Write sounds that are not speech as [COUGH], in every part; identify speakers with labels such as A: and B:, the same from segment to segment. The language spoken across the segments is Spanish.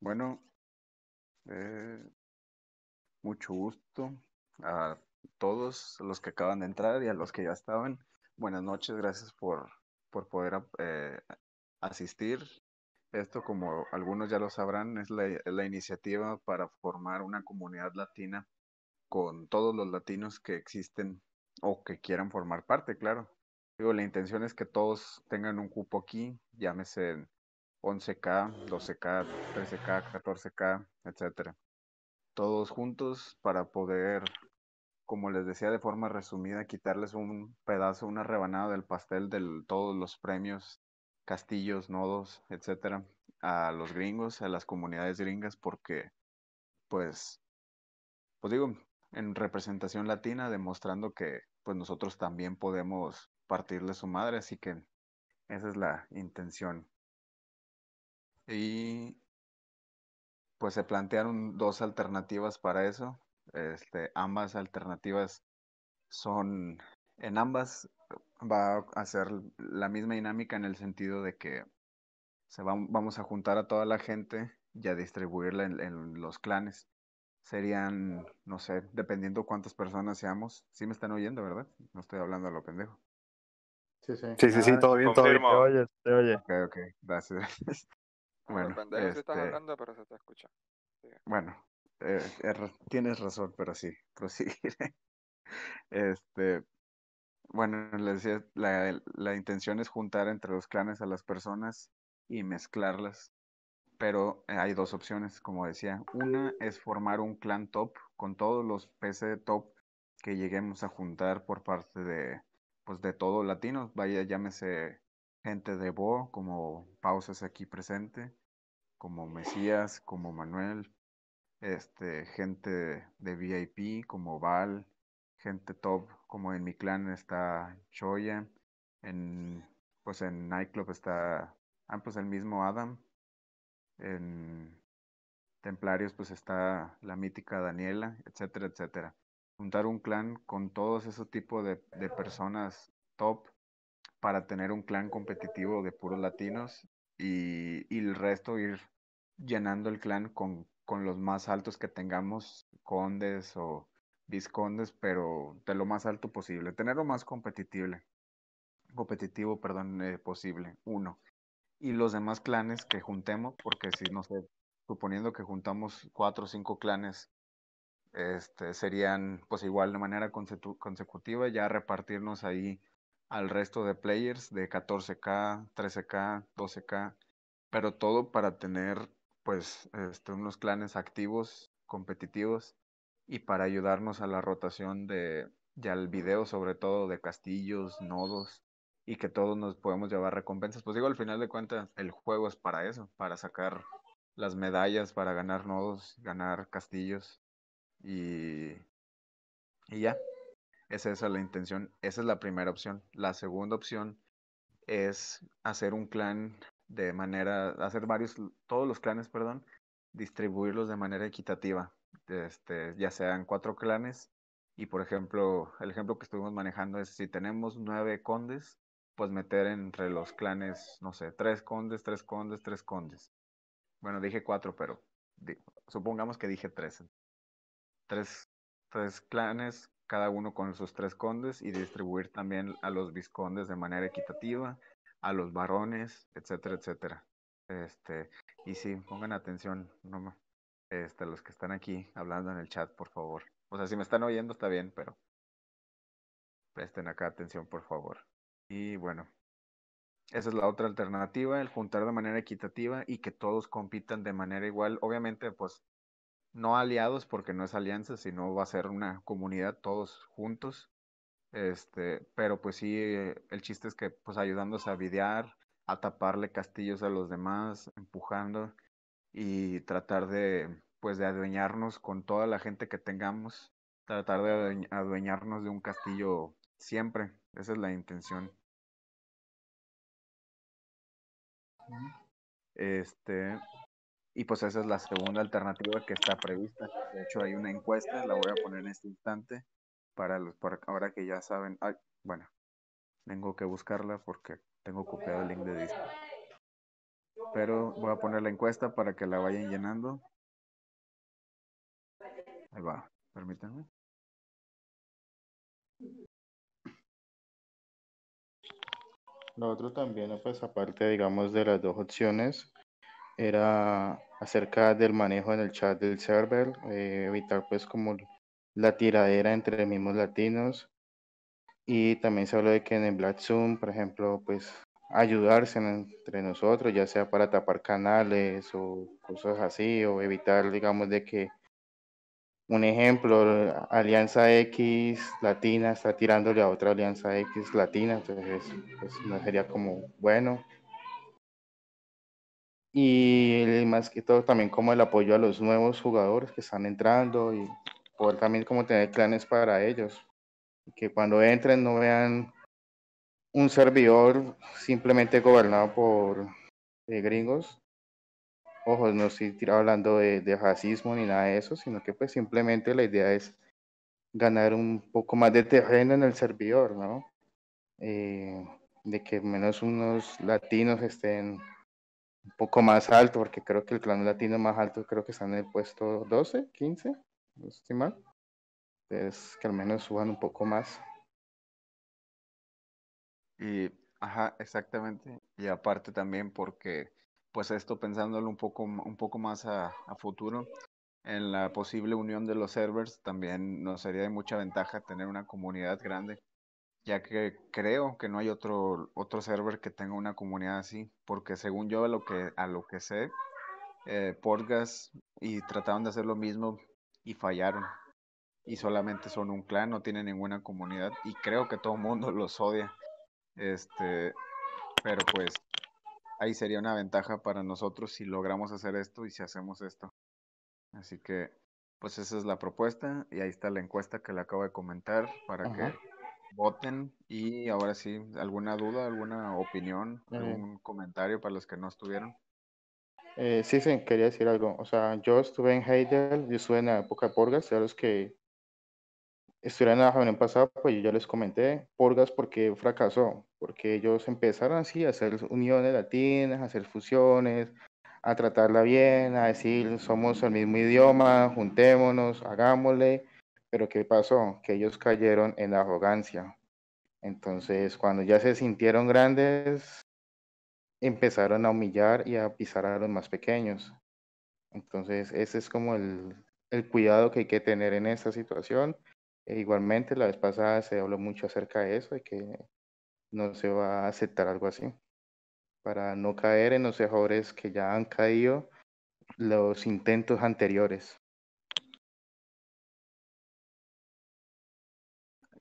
A: Bueno, eh, mucho gusto a todos los que acaban de entrar y a los que ya estaban. Buenas noches, gracias por, por poder eh, asistir. Esto, como algunos ya lo sabrán, es la, la iniciativa para formar una comunidad latina con todos los latinos que existen o que quieran formar parte, claro. Digo, la intención es que todos tengan un cupo aquí, llámese 11K, 12K, 13K, 14K, etcétera. Todos juntos para poder, como les decía de forma resumida, quitarles un pedazo, una rebanada del pastel de todos los premios, castillos, nodos, etcétera, a los gringos, a las comunidades gringas, porque, pues, pues digo, en representación latina, demostrando que, pues, nosotros también podemos partirle su madre, así que esa es la intención. Y pues se plantearon dos alternativas para eso. Este, ambas alternativas son, en ambas va a ser la misma dinámica en el sentido de que se vamos a juntar a toda la gente y a distribuirla en, los clanes. Serían, no sé, dependiendo cuántas personas seamos. Sí me están oyendo, ¿verdad? No estoy hablando a lo pendejo.
B: Sí, sí. Sí, sí, todo bien, todo bien. Te oye, te oye.
A: Ok, ok, gracias. [LAUGHS]
C: Bueno, este... hablando, pero se te escucha.
A: Bueno, eh, tienes razón, pero sí, proseguiré. [LAUGHS] Este, bueno, les decía, la, la intención es juntar entre los clanes a las personas y mezclarlas, pero hay dos opciones, como decía. Una es formar un clan top con todos los PC top que lleguemos a juntar por parte de, pues de todo latino, vaya, llámese gente de Bo, como Pausas aquí presente, como Mesías, como Manuel, este, gente de VIP, como Val, gente top, como en mi clan está Choya, en, pues en Nightclub está, ah, pues el mismo Adam, en Templarios pues está la mítica Daniela, etcétera, etcétera. Juntar un clan con todos esos tipos de, de personas top para tener un clan competitivo de puros latinos y, el resto ir llenando el clan con, los más altos que tengamos, condes o viscondes, pero de lo más alto posible, tener lo más competitivo, competitivo, perdón, eh, posible, uno. Y los demás clanes que juntemos, porque si no suponiendo que juntamos cuatro o cinco clanes, este, serían pues igual de manera consecutiva, ya repartirnos ahí al resto de players de 14K, 13K, 12K, pero todo para tener pues este, unos clanes activos, competitivos y para ayudarnos a la rotación de ya el video sobre todo de castillos, nodos y que todos nos podemos llevar recompensas. Pues digo, al final de cuentas el juego es para eso, para sacar las medallas, para ganar nodos, ganar castillos y, y ya. Esa es la intención. Esa es la primera opción. La segunda opción es hacer un clan de manera, hacer varios, todos los clanes, perdón, distribuirlos de manera equitativa. Este, ya sean cuatro clanes y por ejemplo, el ejemplo que estuvimos manejando es si tenemos nueve condes, pues meter entre los clanes, no sé, tres condes, tres condes, tres condes. Bueno, dije cuatro, pero supongamos que dije tres. Tres, tres clanes, cada uno con sus tres condes y distribuir también a los viscondes de manera equitativa a los varones, etcétera, etcétera. Este, y sí, pongan atención, no, este, los que están aquí hablando en el chat, por favor. O sea, si me están oyendo está bien, pero presten acá atención, por favor. Y bueno, esa es la otra alternativa, el juntar de manera equitativa y que todos compitan de manera igual. Obviamente, pues, no aliados porque no es alianza, sino va a ser una comunidad todos juntos este, pero pues sí, eh, el chiste es que pues ayudándose a videar, a taparle castillos a los demás, empujando y tratar de pues de adueñarnos con toda la gente que tengamos, tratar de adueñarnos de un castillo siempre, esa es la intención. Este, y pues esa es la segunda alternativa que está prevista. De hecho, hay una encuesta, la voy a poner en este instante para los para ahora que ya saben, bueno, tengo que buscarla porque tengo copiado el link de Discord. pero voy a poner la encuesta para que la vayan llenando. Ahí va, permítanme.
B: Lo otro también, pues aparte, digamos, de las dos opciones, era acerca del manejo en el chat del server, eh, evitar pues como la tiradera entre mismos latinos. Y también se habló de que en el Black Zoom, por ejemplo, pues ayudarse entre nosotros, ya sea para tapar canales o cosas así, o evitar, digamos, de que un ejemplo, Alianza X Latina está tirándole a otra Alianza X Latina, entonces pues, no sería como bueno. Y más que todo también como el apoyo a los nuevos jugadores que están entrando y poder también como tener planes para ellos. Que cuando entren no vean un servidor simplemente gobernado por eh, gringos, ojo, no estoy hablando de, racismo ni nada de eso, sino que pues simplemente la idea es ganar un poco más de terreno en el servidor, ¿no? Eh, de que menos unos latinos estén un poco más alto, porque creo que el clan latino más alto creo que está en el puesto 12, 15, no estoy mal. Entonces, que al menos suban un poco más.
A: Y, ajá, exactamente. Y aparte también porque pues esto pensándolo un poco, un poco más a, futuro, en la posible unión de los servers también nos sería de mucha ventaja tener una comunidad grande, ya que creo que no hay otro, otro server que tenga una comunidad así, porque según yo a lo que, a lo que sé, eh, Porgas y trataron de hacer lo mismo y fallaron. Y solamente son un clan, no tienen ninguna comunidad y creo que todo el mundo [LAUGHS] los odia. Este, pero pues ahí sería una ventaja para nosotros si logramos hacer esto y si hacemos esto. Así que, pues esa es la propuesta y ahí está la encuesta que le acabo de comentar para que voten y ahora sí, alguna duda, alguna opinión, eh. algún comentario para los que no estuvieron.
B: Eh, sí, sí, quería decir algo. O sea, yo estuve en Heidel, yo estuve en la época de Porgas, ya los que estuvieron en la reunión pasada, pues yo ya les comenté, Porgas porque fracasó, porque ellos empezaron así a hacer uniones latinas, a hacer fusiones, a tratarla bien, a decir somos el mismo idioma, juntémonos, hagámosle, pero ¿qué pasó? Que ellos cayeron en la arrogancia. Entonces, cuando ya se sintieron grandes, empezaron a humillar y a pisar a los más pequeños. Entonces, ese es como el, el cuidado que hay que tener en esta situación e igualmente, la vez pasada se habló mucho acerca de eso, de que no se va a aceptar algo así, para no caer en los errores que ya han caído los intentos anteriores.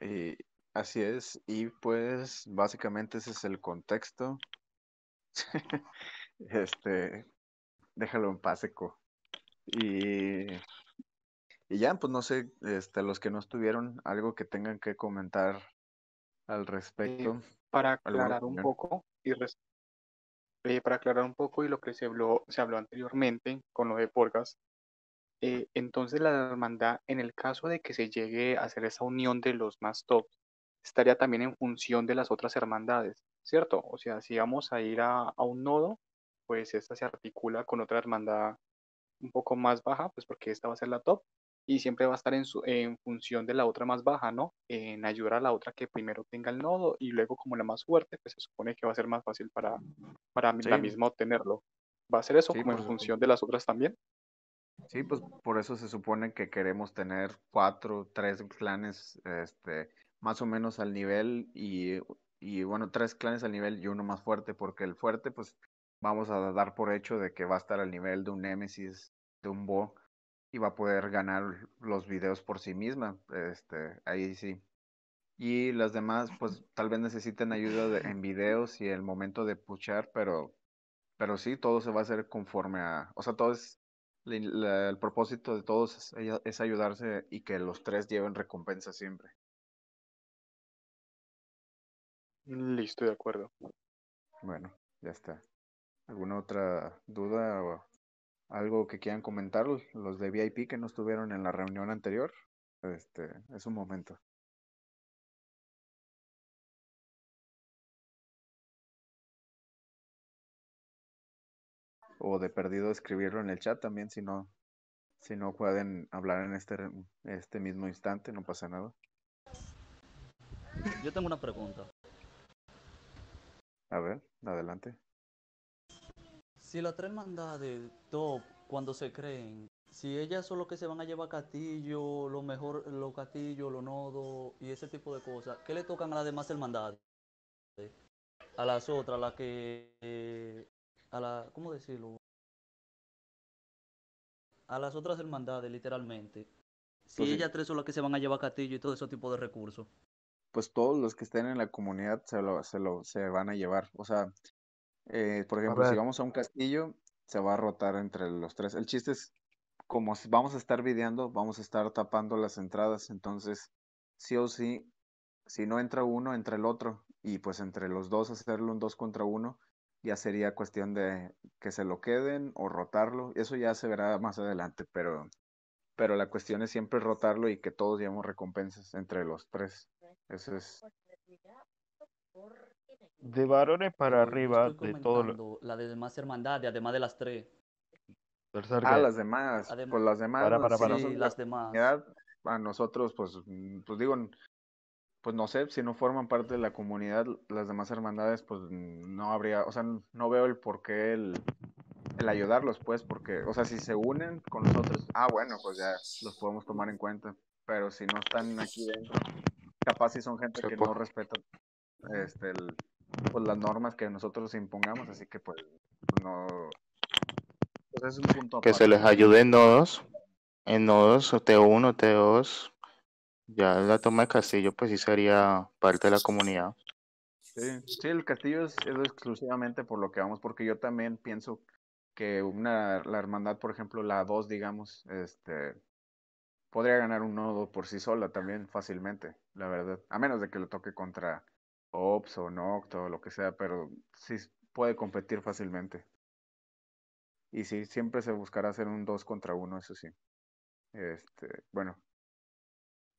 A: Y así es, y pues básicamente ese es el contexto. [LAUGHS] este, déjalo en paz, Y y ya, pues no sé, este, los que no estuvieron, algo que tengan que comentar al respecto.
D: para aclarar un poco y eh, para aclarar un poco y lo que se habló, se habló anteriormente con lo de Porgas, eh, entonces la hermandad, en el caso de que se llegue a hacer esa unión de los más top, estaría también en función de las otras hermandades, ¿cierto? O sea, si vamos a ir a, a un nodo, pues esta se articula con otra hermandad un poco más baja, pues porque esta va a ser la top, y siempre va a estar en, su, en función de la otra más baja, ¿no? En ayudar a la otra que primero tenga el nodo y luego como la más fuerte, pues se supone que va a ser más fácil para, para la misma obtenerlo. ¿Va a ser eso como en función de las otras también?
A: Sí, pues por eso se supone que queremos tener cuatro, tres clanes, este, más o menos al nivel y, y bueno, tres clanes al nivel y uno más fuerte, porque el fuerte, pues vamos a dar por hecho de que va a estar al nivel de un Nemesis, de un Bo, y va a poder ganar los videos por sí misma. Este, ahí sí. Y las demás, pues tal vez necesiten ayuda en videos y el momento de puchar, pero, pero sí, todo se va a hacer conforme a, o sea, todo es, el propósito de todos es, es ayudarse y que los tres lleven recompensa siempre.
D: Listo, de acuerdo.
A: Bueno, ya está. ¿Alguna otra duda o algo que quieran comentar los de VIP que no estuvieron en la reunión anterior, este, es un momento. O de perdido escribirlo en el chat también si no, si no pueden hablar en este, este mismo instante, no pasa nada.
E: Yo tengo una pregunta.
A: A ver, adelante.
E: Si las tres hermandades top, cuando se creen, si ellas son los que se van a llevar castillo, lo mejor, los castillos, los nodos y ese tipo de cosas, ¿qué le tocan a las demás hermandades? A las otras, a las que. A la. ¿Cómo decirlo? A las otras hermandades, literalmente. Si pues ellas tres son las que se van a llevar castillo y todo ese tipo de recursos.
A: Pues todos los que estén en la comunidad se lo, se lo se van a llevar. O sea, eh, por ejemplo, si vamos a un castillo, se va a rotar entre los tres. El chiste es, como vamos a estar videando, vamos a estar tapando las entradas, entonces, sí o sí, si no entra uno, entra el otro, y pues entre los dos hacerlo un dos contra uno, ya sería cuestión de que se lo queden o rotarlo, eso ya se verá más adelante, pero, pero la cuestión es siempre rotarlo y que todos llevemos recompensas entre los tres. Eso es
F: de varones para arriba, de todo
E: La de demás hermandades, además de las tres.
A: Ah, las demás. pues las demás.
E: Para, para, para. Sí, las demás.
A: A nosotros, pues, mm, pues digo, pues no sé, si no forman parte de la comunidad, las demás hermandades, pues no habría, o sea, no veo el por qué el, el ayudarlos, pues, porque, o sea, si se unen con nosotros, ah, bueno, pues ya los podemos tomar en cuenta. Pero si no están aquí dentro, capaz si son gente que no respeta este, el, pues, las normas que nosotros impongamos, así que pues no... Pues, es un punto
F: que se les ayude en nodos, en nodos, o T1, T2, ya la toma de castillo pues sí sería parte de la comunidad.
A: Sí, sí el castillo es, exclusivamente por lo que vamos, porque yo también pienso que una, la hermandad, por ejemplo, la 2, digamos, este, podría ganar un nodo por sí sola también fácilmente, la verdad. A menos de que lo toque contra Ops o Nocto o lo que sea, pero sí puede competir fácilmente. Y sí, siempre se buscará hacer un 2 contra 1, eso sí. Este, bueno.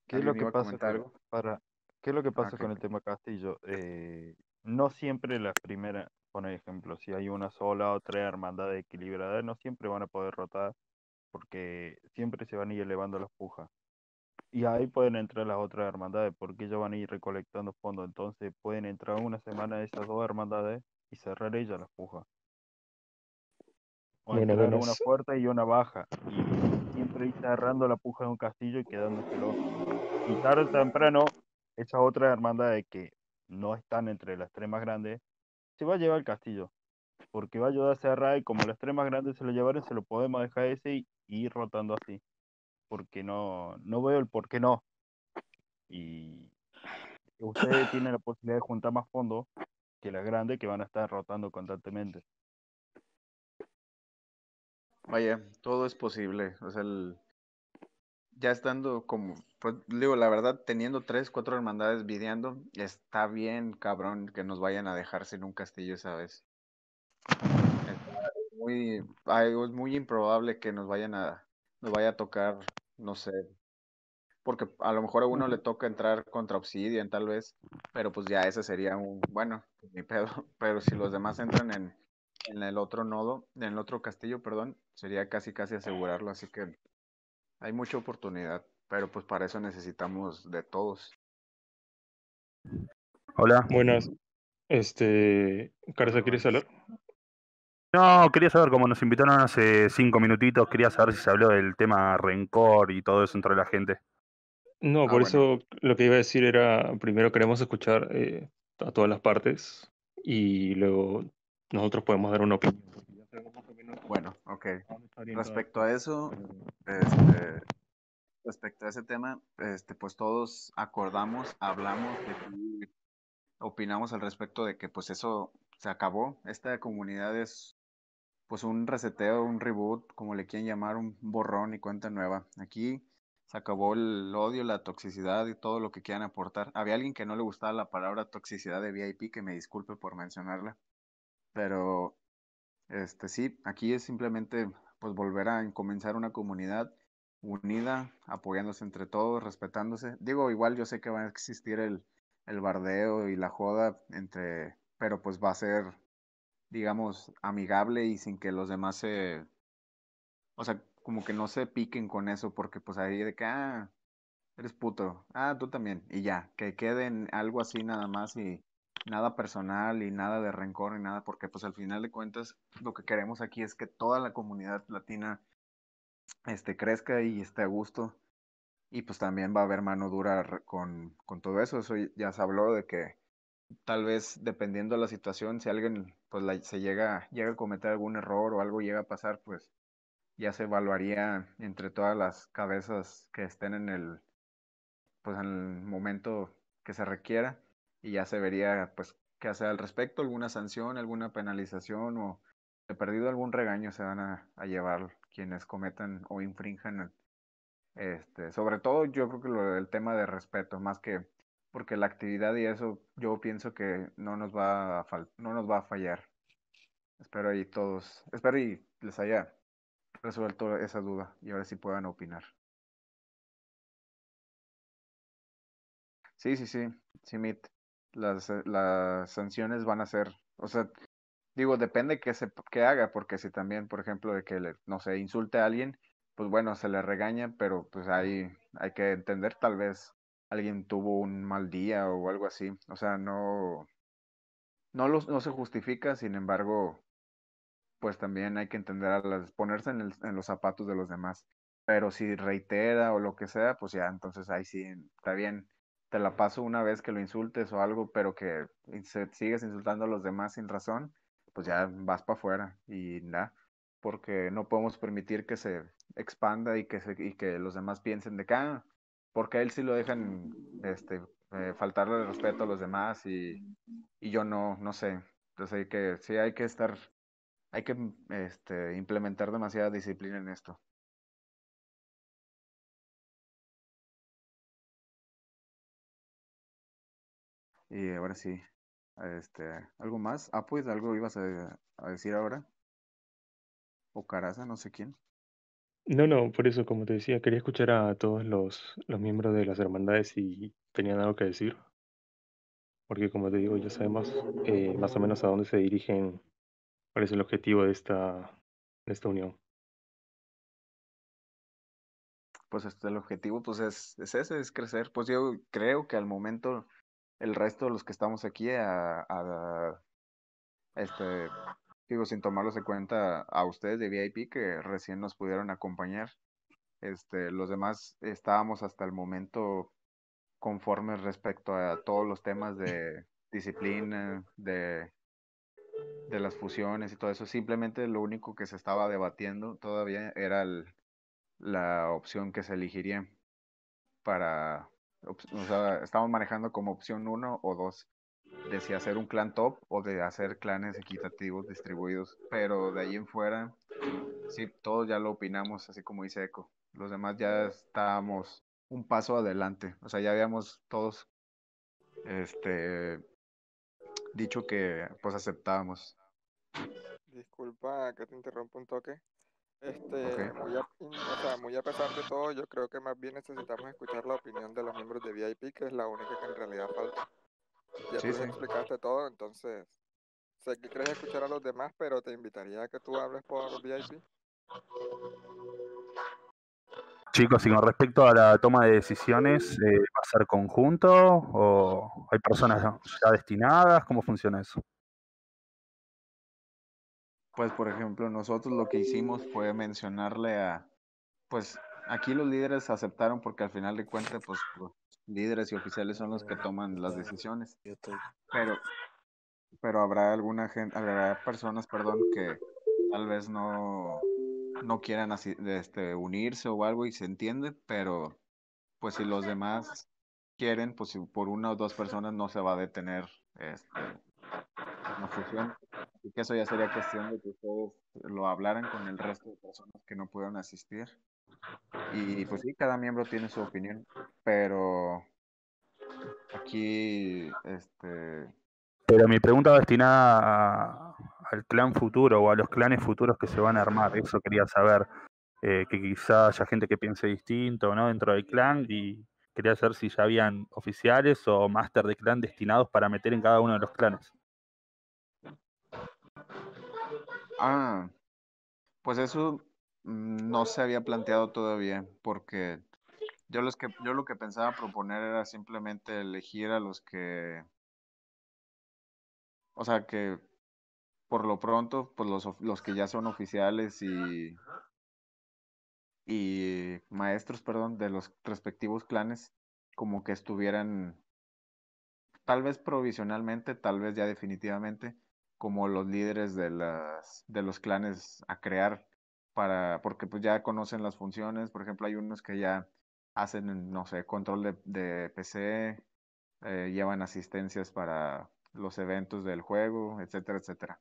F: ¿Qué es lo que pasa con, para, ¿qué es lo que ah, pasa con el tema Castillo? Eh, no siempre las primeras, por ejemplo, si hay una sola o tres hermandades equilibradas, no siempre van a poder rotar porque siempre se van a ir elevando las pujas. Y ahí pueden entrar las otras hermandades, porque ellos van a ir recolectando fondos. Entonces pueden entrar una semana esas dos hermandades y cerrar ellas las pujas. O entrar una fuerte y una baja. Y siempre ir cerrando la puja de un castillo y quedándoselo. Y tarde o temprano, esas otras hermandades que no están entre las tres más grandes, se va a llevar el castillo. Porque va a ayudar a cerrar y como las tres más grandes se lo llevaron, se lo podemos dejar ese y ir rotando así porque no, no veo el por qué no. Y ustedes tienen la posibilidad de juntar más fondos que las grandes que van a estar rotando constantemente.
A: Vaya, todo es posible. O sea, el... ya estando como, pues, digo, la verdad, teniendo tres, cuatro hermandades videando, está bien, cabrón, que nos vayan a dejar sin un castillo esa vez. Es muy, es muy improbable que nos vayan a, nos vaya a tocar no sé. Porque a lo mejor a uno le toca entrar contra Obsidian, tal vez, pero pues ya ese sería un, bueno, pues ni pedo. [LAUGHS] Pero si los demás entran en, en el otro nodo, en el otro castillo, perdón, sería casi casi asegurarlo. Así que hay mucha oportunidad, pero pues para eso necesitamos de todos.
G: Hola. Buenas. Este, Carlos, ¿quieres hablar?
H: No, quería saber, como nos invitaron hace cinco minutitos, quería saber si se habló del tema rencor y todo eso entre la gente.
G: No, ah, por eso lo que iba a decir era, primero queremos escuchar eh, a todas las partes y luego nosotros podemos dar una opinión.
A: Bueno, ok. Respecto a eso, este, respecto a ese tema, este, pues todos acordamos, hablamos, opinamos al respecto de que pues eso se acabó. Esta comunidad es pues un reseteo, un reboot, como le quieren llamar, un borrón y cuenta nueva. Aquí se acabó el odio, la toxicidad y todo lo que quieran aportar. Había alguien que no le gustaba la palabra toxicidad de VIP, que me disculpe por mencionarla. Pero, este sí, aquí es simplemente pues volver a comenzar una comunidad unida, apoyándose entre todos, respetándose. Digo, igual yo sé que va a existir el, el bardeo y la joda entre, pero pues va a ser digamos, amigable y sin que los demás se, o sea, como que no se piquen con eso, porque pues ahí de que, ah, eres puto, ah, tú también, y ya, que queden algo así nada más y nada personal y nada de rencor ni nada, porque pues al final de cuentas lo que queremos aquí es que toda la comunidad latina este, crezca y esté a gusto. Y pues también va a haber mano dura con, con todo eso. Eso ya se habló de que tal vez dependiendo de la situación, si alguien pues la, se llega, llega a cometer algún error o algo llega a pasar, pues ya se evaluaría entre todas las cabezas que estén en el pues en el momento que se requiera y ya se vería pues qué hacer al respecto, alguna sanción, alguna penalización o de perdido algún regaño se van a, llevar quienes cometan o infrinjan este, sobre todo yo creo que lo del tema de respeto, más que porque la actividad y eso yo pienso que no nos va a no nos va a fallar. Espero y todos, espero y les haya resuelto esa duda y ahora sí puedan opinar. Sí, sí, sí, sí, Mit. Las, las sanciones van a ser, o sea, digo, depende qué, se, qué haga, porque si también, por ejemplo, de que, le, no sé, insulte a alguien, pues bueno, se le regaña, pero pues ahí hay que entender, tal vez alguien tuvo un mal día o algo así, o sea, no, no, los, no se justifica, sin embargo, pues también hay que entender a las, ponerse en, el, en los zapatos de los demás. Pero si reitera o lo que sea, pues ya, entonces ahí sí, está bien, te la paso una vez que lo insultes o algo, pero que sigues insultando a los demás sin razón, pues ya vas para afuera y nada, porque no podemos permitir que se expanda y que, se, y que los demás piensen de que, ah, porque a él sí lo dejan este, eh, faltarle el respeto a los demás y, y yo no, no sé. Entonces hay que, sí hay que estar, hay que este, implementar demasiada disciplina en esto. Y ahora sí, este, ¿algo más? Ah, pues, ¿algo ibas a, a decir ahora? O Caraza, no sé quién.
G: No, no, por eso, como te decía, quería escuchar a todos los, los miembros de las hermandades si tenían algo que decir. Porque como te digo, ya sabemos eh, más o menos a dónde se dirigen, cuál es el objetivo de esta, de esta unión.
A: Pues este, el objetivo pues es, es ese, es crecer. Pues yo creo que al momento el resto de los que estamos aquí a, este digo, sin tomarlos en cuenta a ustedes de VIP que recién nos pudieron acompañar. Este, los demás estábamos hasta el momento conformes respecto a todos los temas de disciplina, de, de las fusiones y todo eso. Simplemente lo único que se estaba debatiendo todavía era la opción que se elegiría para, estamos manejando como opción uno o dos de si hacer un clan top o de hacer clanes equitativos distribuidos. Pero de ahí en fuera, sí, todos ya lo opinamos, así como dice Eco. Los demás ya estábamos un paso adelante. O sea, ya habíamos todos este dicho que pues aceptábamos.
C: Disculpa que te interrumpa un toque. Este, muy, a, o sea, muy a pesar de todo, yo creo que más bien necesitamos escuchar la opinión de los miembros de VIP, que es la única que en realidad falta. Ya sí, tú explicaste todo, entonces sé que quieres escuchar a los demás, pero te invitaría a que tú hables por VIP.
H: Chicos, y con respecto a la toma de decisiones, eh, ¿va a ser conjunto o hay personas ya destinadas? ¿Cómo funciona eso?
A: Pues, por ejemplo, nosotros lo que hicimos fue mencionarle a, pues, aquí los líderes aceptaron porque al final de cuentas, pues, los líderes y oficiales son los que toman las decisiones. Pero, pero habrá alguna gente, habrá personas, perdón, que tal vez no, no quieran así, este, unirse o algo y se entiende, pero pues si los demás quieren, pues si por una o dos personas no se va a detener este, una fusión. Y que eso ya sería cuestión de que ustedes lo hablaran con el resto de personas que no pudieron asistir. Y pues sí, cada miembro tiene su opinión, pero aquí, este...
H: Pero mi pregunta destinada al clan futuro o a los clanes futuros que se van a armar. Eso quería saber, eh, que quizá haya gente que piense distinto ¿no? dentro del clan y quería saber si ya habían oficiales o máster de clan destinados para meter en cada uno de los clanes.
A: Ah, pues eso mm, no se había planteado todavía, porque yo, los que, yo lo que pensaba proponer era simplemente elegir a los que, o sea, que por lo pronto, pues los, los que ya son oficiales y, y maestros, perdón, de los respectivos clanes, como que estuvieran, tal vez provisionalmente, tal vez ya definitivamente, como los líderes de las, de los clanes a crear para, porque pues ya conocen las funciones, por ejemplo, hay unos que ya hacen, no sé, control de, de PC, eh, llevan asistencias para los eventos del juego, etcétera, etcétera.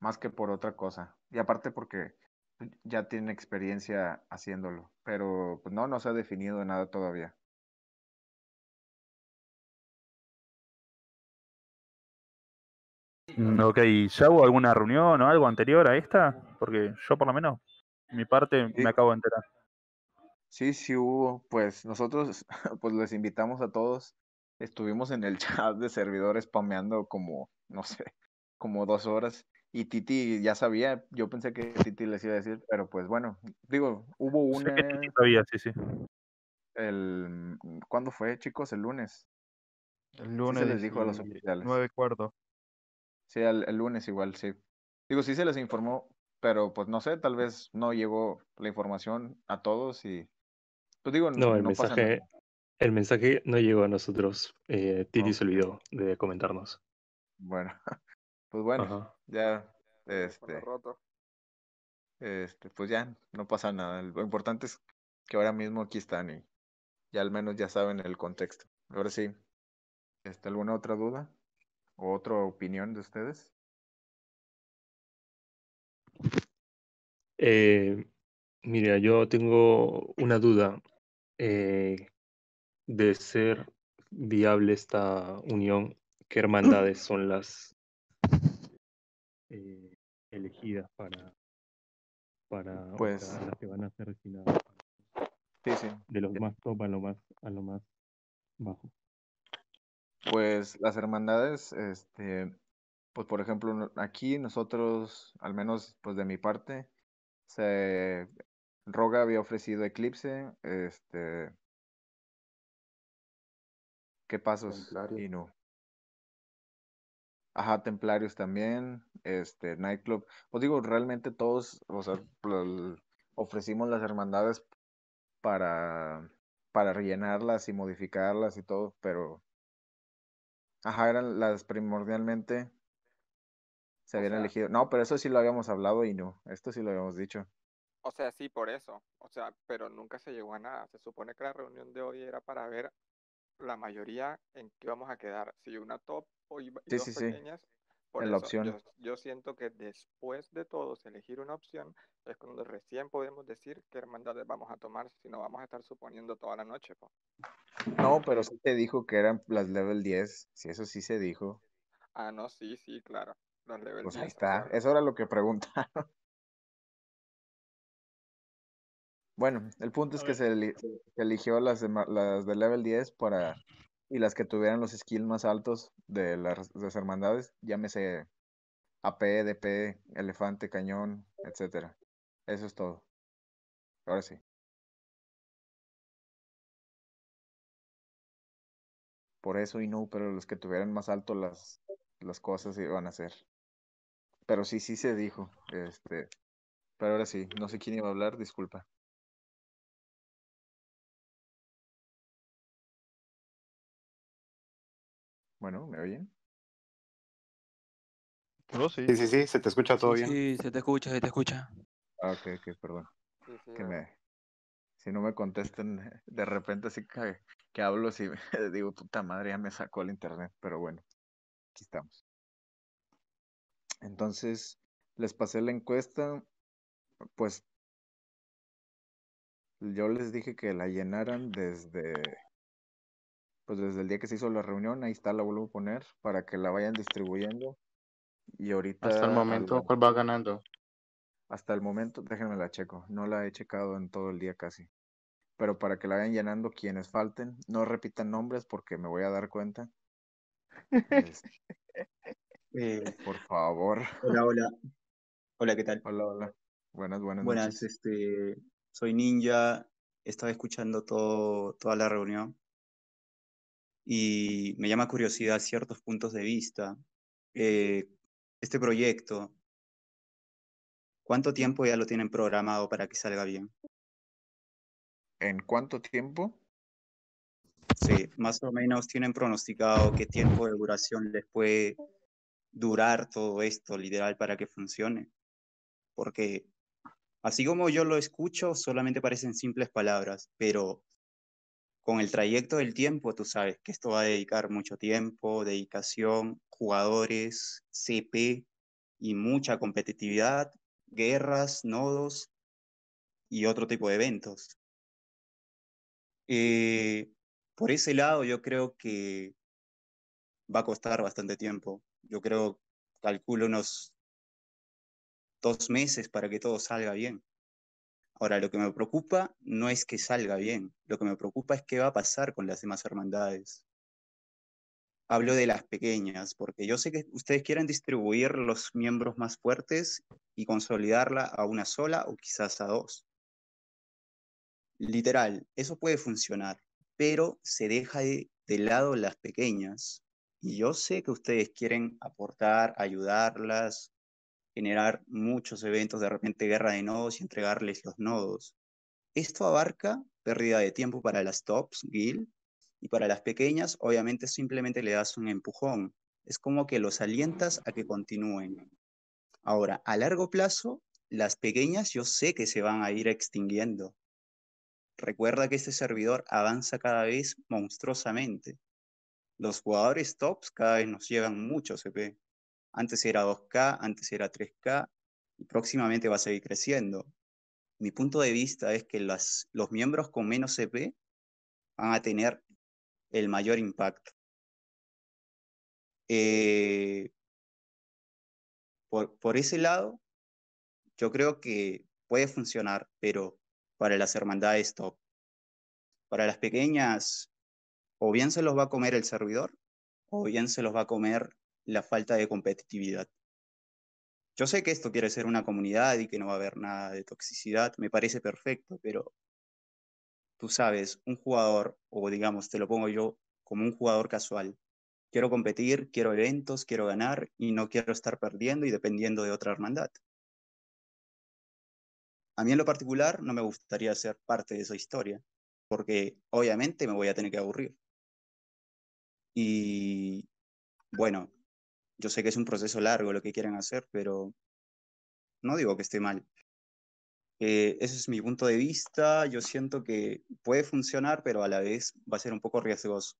A: Más que por otra cosa. Y aparte porque ya tienen experiencia haciéndolo. Pero pues no, no se ha definido nada todavía.
H: Ok, ¿ya hubo alguna reunión o algo anterior a esta? Porque yo por lo menos, mi parte,
A: Sí.
H: me acabo de enterar.
A: Sí, sí hubo. Pues nosotros [LAUGHS] pues les invitamos a todos. Estuvimos en el [LAUGHS] chat de servidores spameando como, no sé, como dos horas. Y Titi ya sabía, yo pensé que Titi les iba a decir, pero pues bueno, digo, hubo una,
H: Titi sabía, sí, sí.
A: el, ¿cuándo fue, chicos? El lunes.
B: El
A: Sí
B: lunes
A: se les dijo a los
B: 19
A: oficiales.
B: cuarto.
A: Sí, el, el lunes igual, sí. Digo, sí se les informó, pero pues no sé, tal vez no llegó la información a todos y pues digo,
G: No, el
A: no pasa nada.
G: mensaje, el mensaje no llegó a nosotros. Eh, Titi se olvidó de comentarnos.
A: Bueno, [LAUGHS] pues bueno,
G: Ajá.
A: ya, este,
C: roto.
A: este, pues ya, no pasa nada. Lo importante es que ahora mismo aquí están y ya al menos ya saben el contexto. Ahora sí, este, ¿alguna otra duda otra opinión de ustedes?
G: Eh, mira, yo tengo una duda. eh, de ser viable esta unión, ¿qué [CLEARS THROAT] hermandades son las eh, elegidas para, para o
A: Pues-
G: sea, las que van a ser destinadas
A: Sí, sí.
G: de los más top a lo más, a lo más bajo?
A: Pues las hermandades, este, pues por ejemplo, aquí nosotros, al menos pues de mi parte, se Roga había ofrecido Eclipse, este, ¿qué pasos? Y no. Ajá, Templarios también, este, Nightclub. Pues digo, realmente todos, o sea, ofrecimos las hermandades para, para rellenarlas y modificarlas y todo, pero, ajá, eran las primordialmente se
C: O
A: habían
C: sea-
A: elegido. No, pero eso sí lo habíamos hablado y no, esto sí lo habíamos dicho.
C: O sea, sí, por eso. O sea, pero nunca se llegó a nada. Se supone que la reunión de hoy era para ver la mayoría en qué vamos a quedar. Si una top o y,
A: Sí,
C: dos
A: sí, sí.
C: Por
A: En la
C: eso,
A: opción.
C: yo siento que después de todos elegir una opción es cuando recién podemos decir qué hermandades vamos a tomar, si no vamos a estar suponiendo toda la noche. po.
A: No, pero sí te dijo que eran las level 10, si eso sí se dijo.
C: Ah, no, sí, sí, claro. Los level
A: Pues ahí
C: 10, o
A: está,
C: sea,
A: eso era lo que preguntaron. [LAUGHS] Bueno, el punto es que se, eli- se eligió las de, las de level 10 para y las que tuvieran los skills más altos de las, de las hermandades, llámese AP, DP, elefante, cañón, etcétera. Eso es todo. Ahora sí. Por eso y no, pero los que tuvieran más alto las, las cosas iban a hacer. Pero sí, sí se dijo. Este, pero ahora sí, no sé quién iba a hablar, disculpa. Bueno, ¿me oyen?
B: Yo sí.
I: Sí, sí, sí, se te escucha todo
J: Sí,
I: bien.
J: sí, se te escucha, se te escucha.
A: Ah, ok, ok, perdón.
C: sí, sí,
A: Que me, si no me contestan de repente así que, que hablo así, [LAUGHS] digo, puta madre, ya me sacó el internet, pero bueno, aquí estamos. Entonces, les pasé la encuesta, pues yo les dije que la llenaran desde, pues desde el día que se hizo la reunión, ahí está, la vuelvo a poner, para que la vayan distribuyendo. Y ahorita,
B: Hasta el
A: al-
B: momento, ¿cuál va ganando?
A: hasta el momento, déjenme la checo, no la he checado en todo el día casi. Pero para que la vayan llenando quienes falten, no repitan nombres porque me voy a dar cuenta. Este, [LAUGHS]
I: Eh,
A: por favor.
K: Hola, hola.
I: Hola, ¿qué tal?
A: Hola, hola. Buenas, buenas,
I: Buenas,
A: noches.
I: este, soy Ninja, estaba escuchando todo, toda la reunión y me llama curiosidad ciertos puntos de vista. Eh, este proyecto, ¿cuánto tiempo ya lo tienen programado para que salga bien?
A: ¿En cuánto tiempo?
I: Sí, más o menos tienen pronosticado qué tiempo de duración les puede durar todo esto, literal, para que funcione. Porque así como yo lo escucho, solamente parecen simples palabras, pero con el trayecto del tiempo, tú sabes que esto va a dedicar mucho tiempo, dedicación, jugadores, CP y mucha competitividad, guerras, nodos y otro tipo de eventos. Eh, por ese lado, yo creo que va a costar bastante tiempo. Yo creo, calculo unos dos meses para que todo salga bien. Ahora, lo que me preocupa no es que salga bien, lo que me preocupa es qué va a pasar con las demás hermandades. Hablo de las pequeñas, porque yo sé que ustedes quieren distribuir los miembros más fuertes y consolidarla a una sola o quizás a dos. Literal, eso puede funcionar, pero se deja de, de lado las pequeñas. Y yo sé que ustedes quieren aportar, ayudarlas, generar muchos eventos, de repente guerra de nodos y entregarles los nodos. Esto abarca pérdida de tiempo para las tops, guild, y para las pequeñas, obviamente simplemente le das un empujón. Es como que los alientas a que continúen. Ahora, a largo plazo, las pequeñas yo sé que se van a ir extinguiendo. Recuerda que este servidor avanza cada vez monstruosamente. Los jugadores tops cada vez nos llevan mucho CP. Antes era 2K, antes era 3K y próximamente va a seguir creciendo. Mi punto de vista es que las, los miembros con menos CP van a tener el mayor impacto. Eh, por, por ese lado, yo creo que puede funcionar, pero para las hermandades top. Para las pequeñas, o bien se los va a comer el servidor, o bien se los va a comer la falta de competitividad. Yo sé que esto quiere ser una comunidad y que no va a haber nada de toxicidad, me parece perfecto, pero tú sabes, un jugador, o digamos, te lo pongo yo como un jugador casual, quiero competir, quiero eventos, quiero ganar y no quiero estar perdiendo y dependiendo de otra hermandad. A mí en lo particular no me gustaría ser parte de esa historia, porque obviamente me voy a tener que aburrir. Y bueno, yo sé que es un proceso largo lo que quieren hacer, pero no digo que esté mal. Eh, ese es mi punto de vista. Yo siento que puede funcionar, pero a la vez va a ser un poco riesgoso.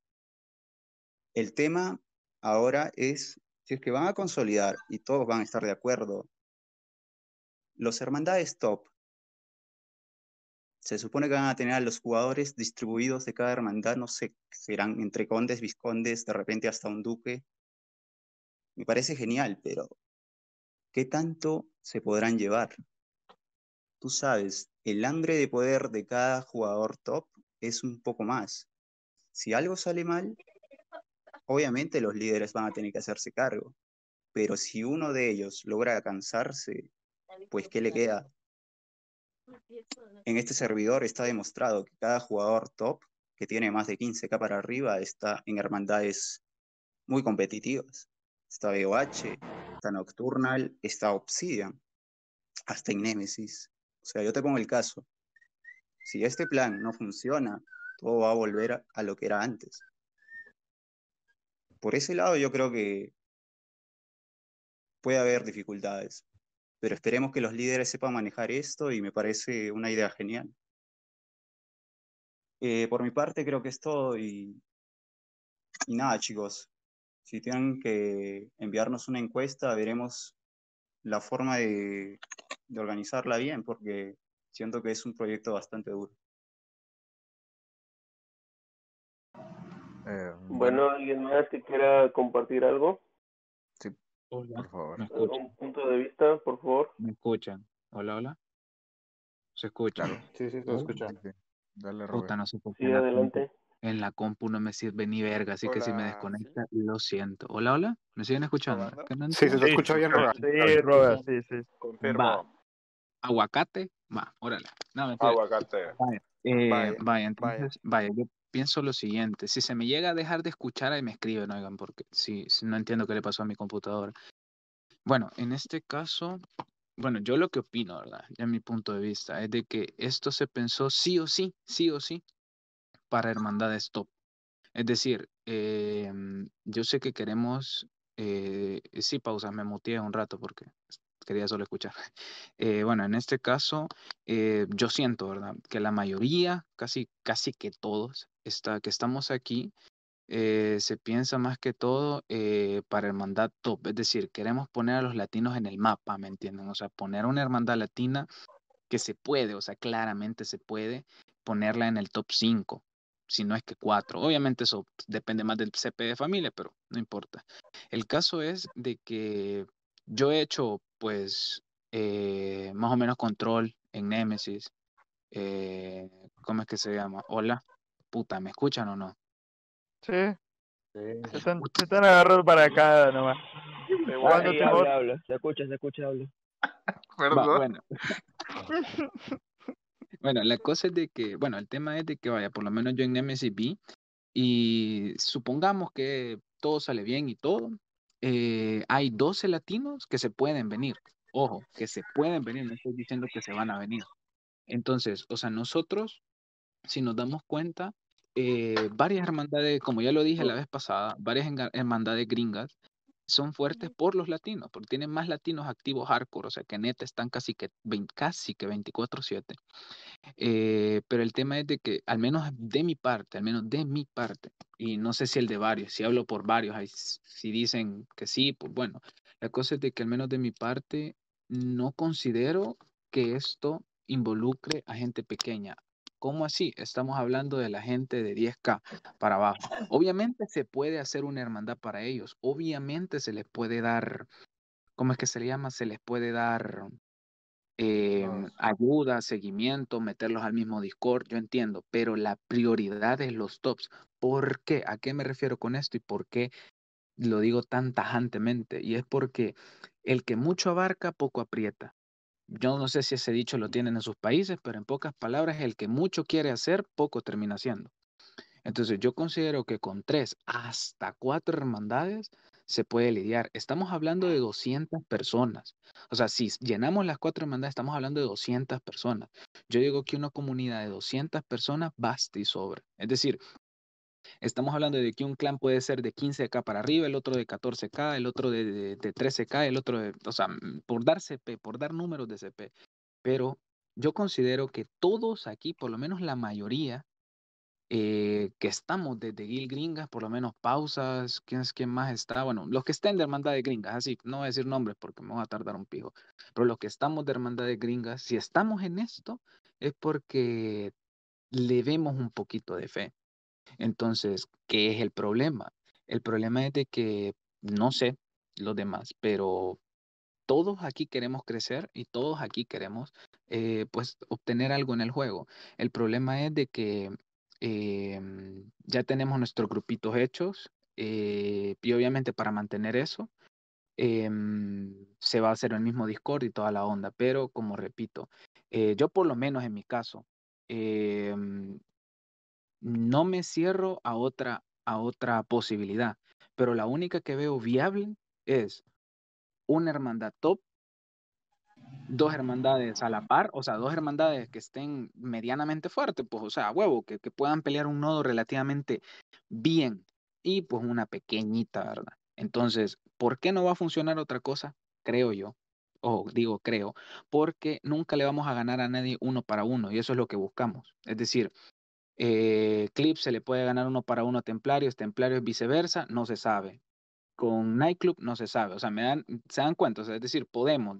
I: El tema ahora es si es que van a consolidar y todos van a estar de acuerdo. Los hermandades top se supone que van a tener a los jugadores distribuidos de cada hermandad, no sé, serán entre condes, viscondes, de repente hasta un duque. Me parece genial, pero ¿qué tanto se podrán llevar? Tú sabes, el hambre de poder de cada jugador top es un poco más. Si algo sale mal, obviamente los líderes van a tener que hacerse cargo, pero si uno de ellos logra cansarse, pues ¿qué le queda? En este servidor está demostrado que cada jugador top que tiene más de 15k para arriba está en hermandades muy competitivas. Está BOH, está Nocturnal, está Obsidian, hasta en Nemesis. O sea, yo te pongo el caso. Si este plan no funciona, todo va a volver a, lo que era antes. Por ese lado yo creo que puede haber dificultades pero esperemos que los líderes sepan manejar esto y me parece una idea genial. Eh, por mi parte creo que es todo y nada chicos, si tienen que enviarnos una encuesta veremos la forma de, de organizarla bien porque siento que es un proyecto bastante duro.
A: Eh,
J: Bueno, ¿alguien más que quiera compartir algo?
A: Sí,
K: Hola,
A: por favor.
J: ¿Un punto de vista, por favor?
K: ¿Me escuchan? Hola, hola. ¿Se escucha?
A: Claro.
B: Sí, sí.
A: Sí, sí. Dale,
K: Puta,
A: Rubén.
K: no sé por
J: Sí, adelante.
K: En la compu no me sirve ni verga, así que si me desconecta, lo siento. Hola, hola, ¿me siguen escuchando?
C: ¿Probando?
K: ¿Que no
B: Sí, se te escucha bien, Roa.
L: Sí, Robert, sí, sí.
K: Va,
M: Confirmo.
K: aguacate, va, órale. No.
M: Aguacate.
K: Vaya, eh,
C: Vaya,
K: vaya, entonces, vaya, yo pienso lo siguiente, si se me llega a dejar de escuchar, ahí me escriben, oigan, porque si, si no entiendo qué le pasó a mi computadora. Bueno, en este caso, bueno, yo lo que opino, ¿verdad? Ya mi punto de vista es de que esto se pensó sí o sí, sí o sí, para hermandades top. Es decir, em, yo sé que queremos, eh, sí, pausa, me muteé un rato porque quería solo escuchar. [LAUGHS] Eh, bueno, en este caso, eh, yo siento, ¿verdad? Que la mayoría, casi, casi que todos, está, que estamos aquí, eh, se piensa más que todo eh, para hermandad top. Es decir, queremos poner a los latinos en el mapa, ¿me entienden? O sea, poner una hermandad latina que se puede, o sea, claramente se puede ponerla en el top 5, si no es que 4. Obviamente eso depende más del CP de familia, pero no importa. El caso es de que yo he hecho, pues, eh, más o menos control en Nemesis. Eh, ¿Cómo es que se llama? Hola, puta, ¿me escuchan o no?
L: Sí. Se están, se están agarrando para acá nomás. Te
J: habla, habla. Se escucha, se escucha, habla. [LAUGHS]
K: Va,
M: Perdón.
K: bueno. [LAUGHS] Bueno, la cosa es de que, bueno, el tema es de que, vaya, por lo menos yo en Nemesis vi, y supongamos que todo sale bien y todo, eh, hay 12 latinos que se pueden venir. Ojo, que se pueden venir, no estoy diciendo que se van a venir. Entonces, o sea, nosotros, si nos damos cuenta, eh, varias hermandades, como ya lo dije la vez pasada, varias hermandades gringas son fuertes por los latinos, porque tienen más latinos activos hardcore, o sea que neta están casi que, 20 casi que 24/7. Eh, pero el tema es de que, al menos de mi parte, al menos de mi parte, y no sé si el de varios, si hablo por varios, si dicen que sí, pues bueno, la cosa es de que al menos de mi parte, no considero que esto involucre a gente pequeña. ¿Cómo así? Estamos hablando de la gente de 10K para abajo. Obviamente se puede hacer una hermandad para ellos. Obviamente se les puede dar, ¿cómo es que se le llama? Se les puede dar eh, ayuda, seguimiento, meterlos al mismo Discord, yo entiendo, pero la prioridad es los tops. ¿Por qué? ¿A qué me refiero con esto y por qué lo digo tan tajantemente? Y es porque el que mucho abarca, poco aprieta. Yo no sé si ese dicho lo tienen en sus países, pero en pocas palabras, el que mucho quiere hacer, poco termina haciendo. Entonces yo considero que con tres hasta cuatro hermandades se puede lidiar. Estamos hablando de 200 personas. O sea, si llenamos las cuatro hermandades, estamos hablando de 200 personas. Yo digo que una comunidad de 200 personas basta y sobra. Es decir, estamos hablando de que un clan puede ser de 15K para arriba, el otro de 14K, el otro de, de- de 13K, el otro de, o sea, mm, por dar CP, por dar números de CP. Pero yo considero que todos aquí, por lo menos la mayoría, eh, que estamos desde Guild Gringas, por lo menos pausas, ¿quién es quién más está? Bueno, los que estén de Hermandad de Gringas, así, no voy a decir nombres porque me voy a tardar un pijo, pero los que estamos de Hermandad de Gringas, si estamos en esto, es porque le vemos un poquito de fe. Entonces, ¿qué es el problema? El problema es de que, no sé los demás, pero todos aquí queremos crecer y todos aquí queremos, eh, pues, obtener algo en el juego. El problema es de que em, ya tenemos nuestros grupitos hechos eh, y obviamente para mantener eso em, se va a hacer el mismo Discord y toda la onda, pero como repito, eh, yo por lo menos en mi caso, em, no me cierro a otra, a otra posibilidad, pero la única que veo viable es una hermandad top, dos hermandades a la par, o sea, dos hermandades que estén medianamente fuertes, pues, o sea, huevo, que, que puedan pelear un nodo relativamente bien y pues una pequeñita, ¿verdad? Entonces, ¿por qué no va a funcionar otra cosa? Creo yo, o digo creo, porque nunca le vamos a ganar a nadie uno para uno y eso es lo que buscamos. Es decir, eh, Clip se le puede ganar uno para uno a Templarios, Templarios viceversa, no se sabe. Con Nightclub no se sabe, o sea, me dan, se dan cuenta, es decir, podemos,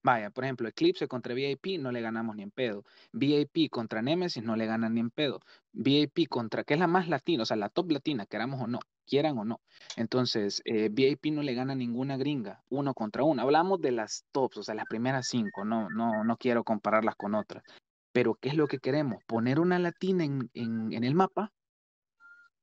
K: vaya, por ejemplo, Eclipse contra VIP no le ganamos ni en pedo, VIP contra Nemesis no le ganan ni en pedo, VIP contra, que es la más latina, o sea, la top latina, queramos o no, quieran o no, entonces, eh, VIP no le gana ninguna gringa, uno contra uno, hablamos de las tops, o sea, las primeras cinco, no, no, no quiero compararlas con otras, pero ¿qué es lo que queremos? Poner una latina en, en, en el mapa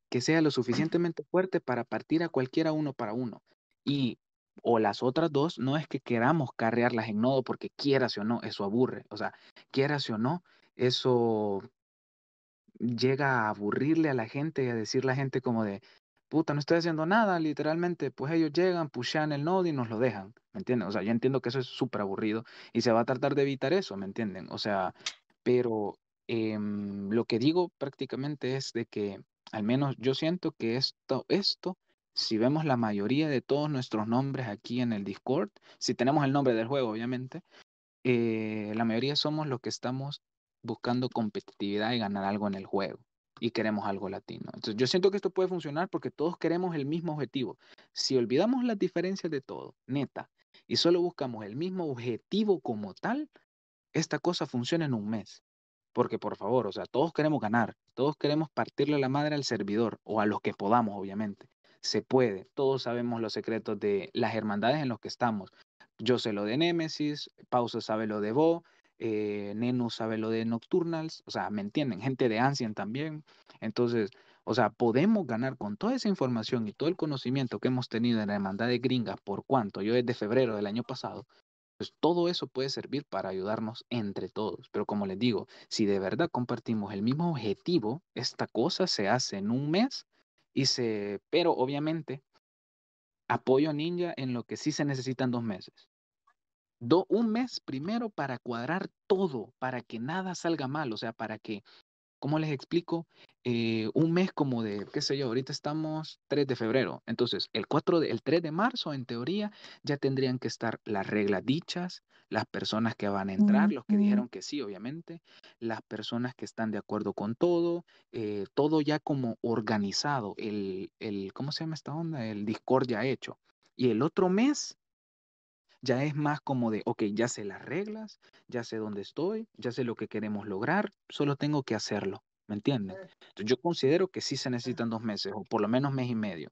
K: que sea lo suficientemente fuerte para partir a cualquiera uno para uno. Y o las otras dos, no es que queramos carrearlas en nodo porque quieras o no, eso aburre. O sea, quieras o no, eso llega a aburrirle a la gente y a decir la gente como de, puta, no estoy haciendo nada, literalmente, pues ellos llegan, pushan el nodo y nos lo dejan, ¿me entienden? O sea, yo entiendo que eso es súper aburrido y se va a tratar de evitar eso, ¿me entienden? O sea, pero em, lo que digo prácticamente es de que al menos yo siento que esto, esto, si vemos la mayoría de todos nuestros nombres aquí en el Discord, si tenemos el nombre del juego, obviamente, eh, la mayoría somos los que estamos buscando competitividad y ganar algo en el juego y queremos algo latino. Entonces yo siento que esto puede funcionar porque todos queremos el mismo objetivo. Si olvidamos las diferencias de todo, neta, y solo buscamos el mismo objetivo como tal, esta cosa funciona en un mes. Porque por favor, o sea, todos queremos ganar, todos queremos partirle la madre al servidor o a los que podamos, obviamente. Se puede, todos sabemos los secretos de las hermandades en los que estamos. Yo sé lo de Nemesis, Pausa sabe lo de Bo, eh, Nenu sabe lo de Nocturnals, o sea, ¿me entienden? Gente de Ancient también. Entonces, o sea, podemos ganar con toda esa información y todo el conocimiento que hemos tenido en la hermandad de gringas, por cuanto yo desde febrero del año pasado, pues todo eso puede servir para ayudarnos entre todos. Pero como les digo, si de verdad compartimos el mismo objetivo, esta cosa se hace en un mes y se, pero obviamente apoyo ninja en lo que sí se necesitan dos meses do, un mes primero para cuadrar todo, para que nada salga mal, o sea, para que, ¿cómo les explico? Eh, un mes como de, qué sé yo, ahorita estamos 3 de febrero, entonces el, 4 de, el 3 de marzo, en teoría, ya tendrían que estar las reglas dichas, las personas que van a entrar, los que dijeron que sí, obviamente, las personas que están de acuerdo con todo, eh, todo ya como organizado, el, el, ¿cómo se llama esta onda? El Discord ya hecho. Y el otro mes ya es más como de, ok, ya sé las reglas, ya sé dónde estoy, ya sé lo que queremos lograr, solo tengo que hacerlo, ¿me entienden? Entonces, yo considero que sí se necesitan dos meses, o por lo menos mes y medio.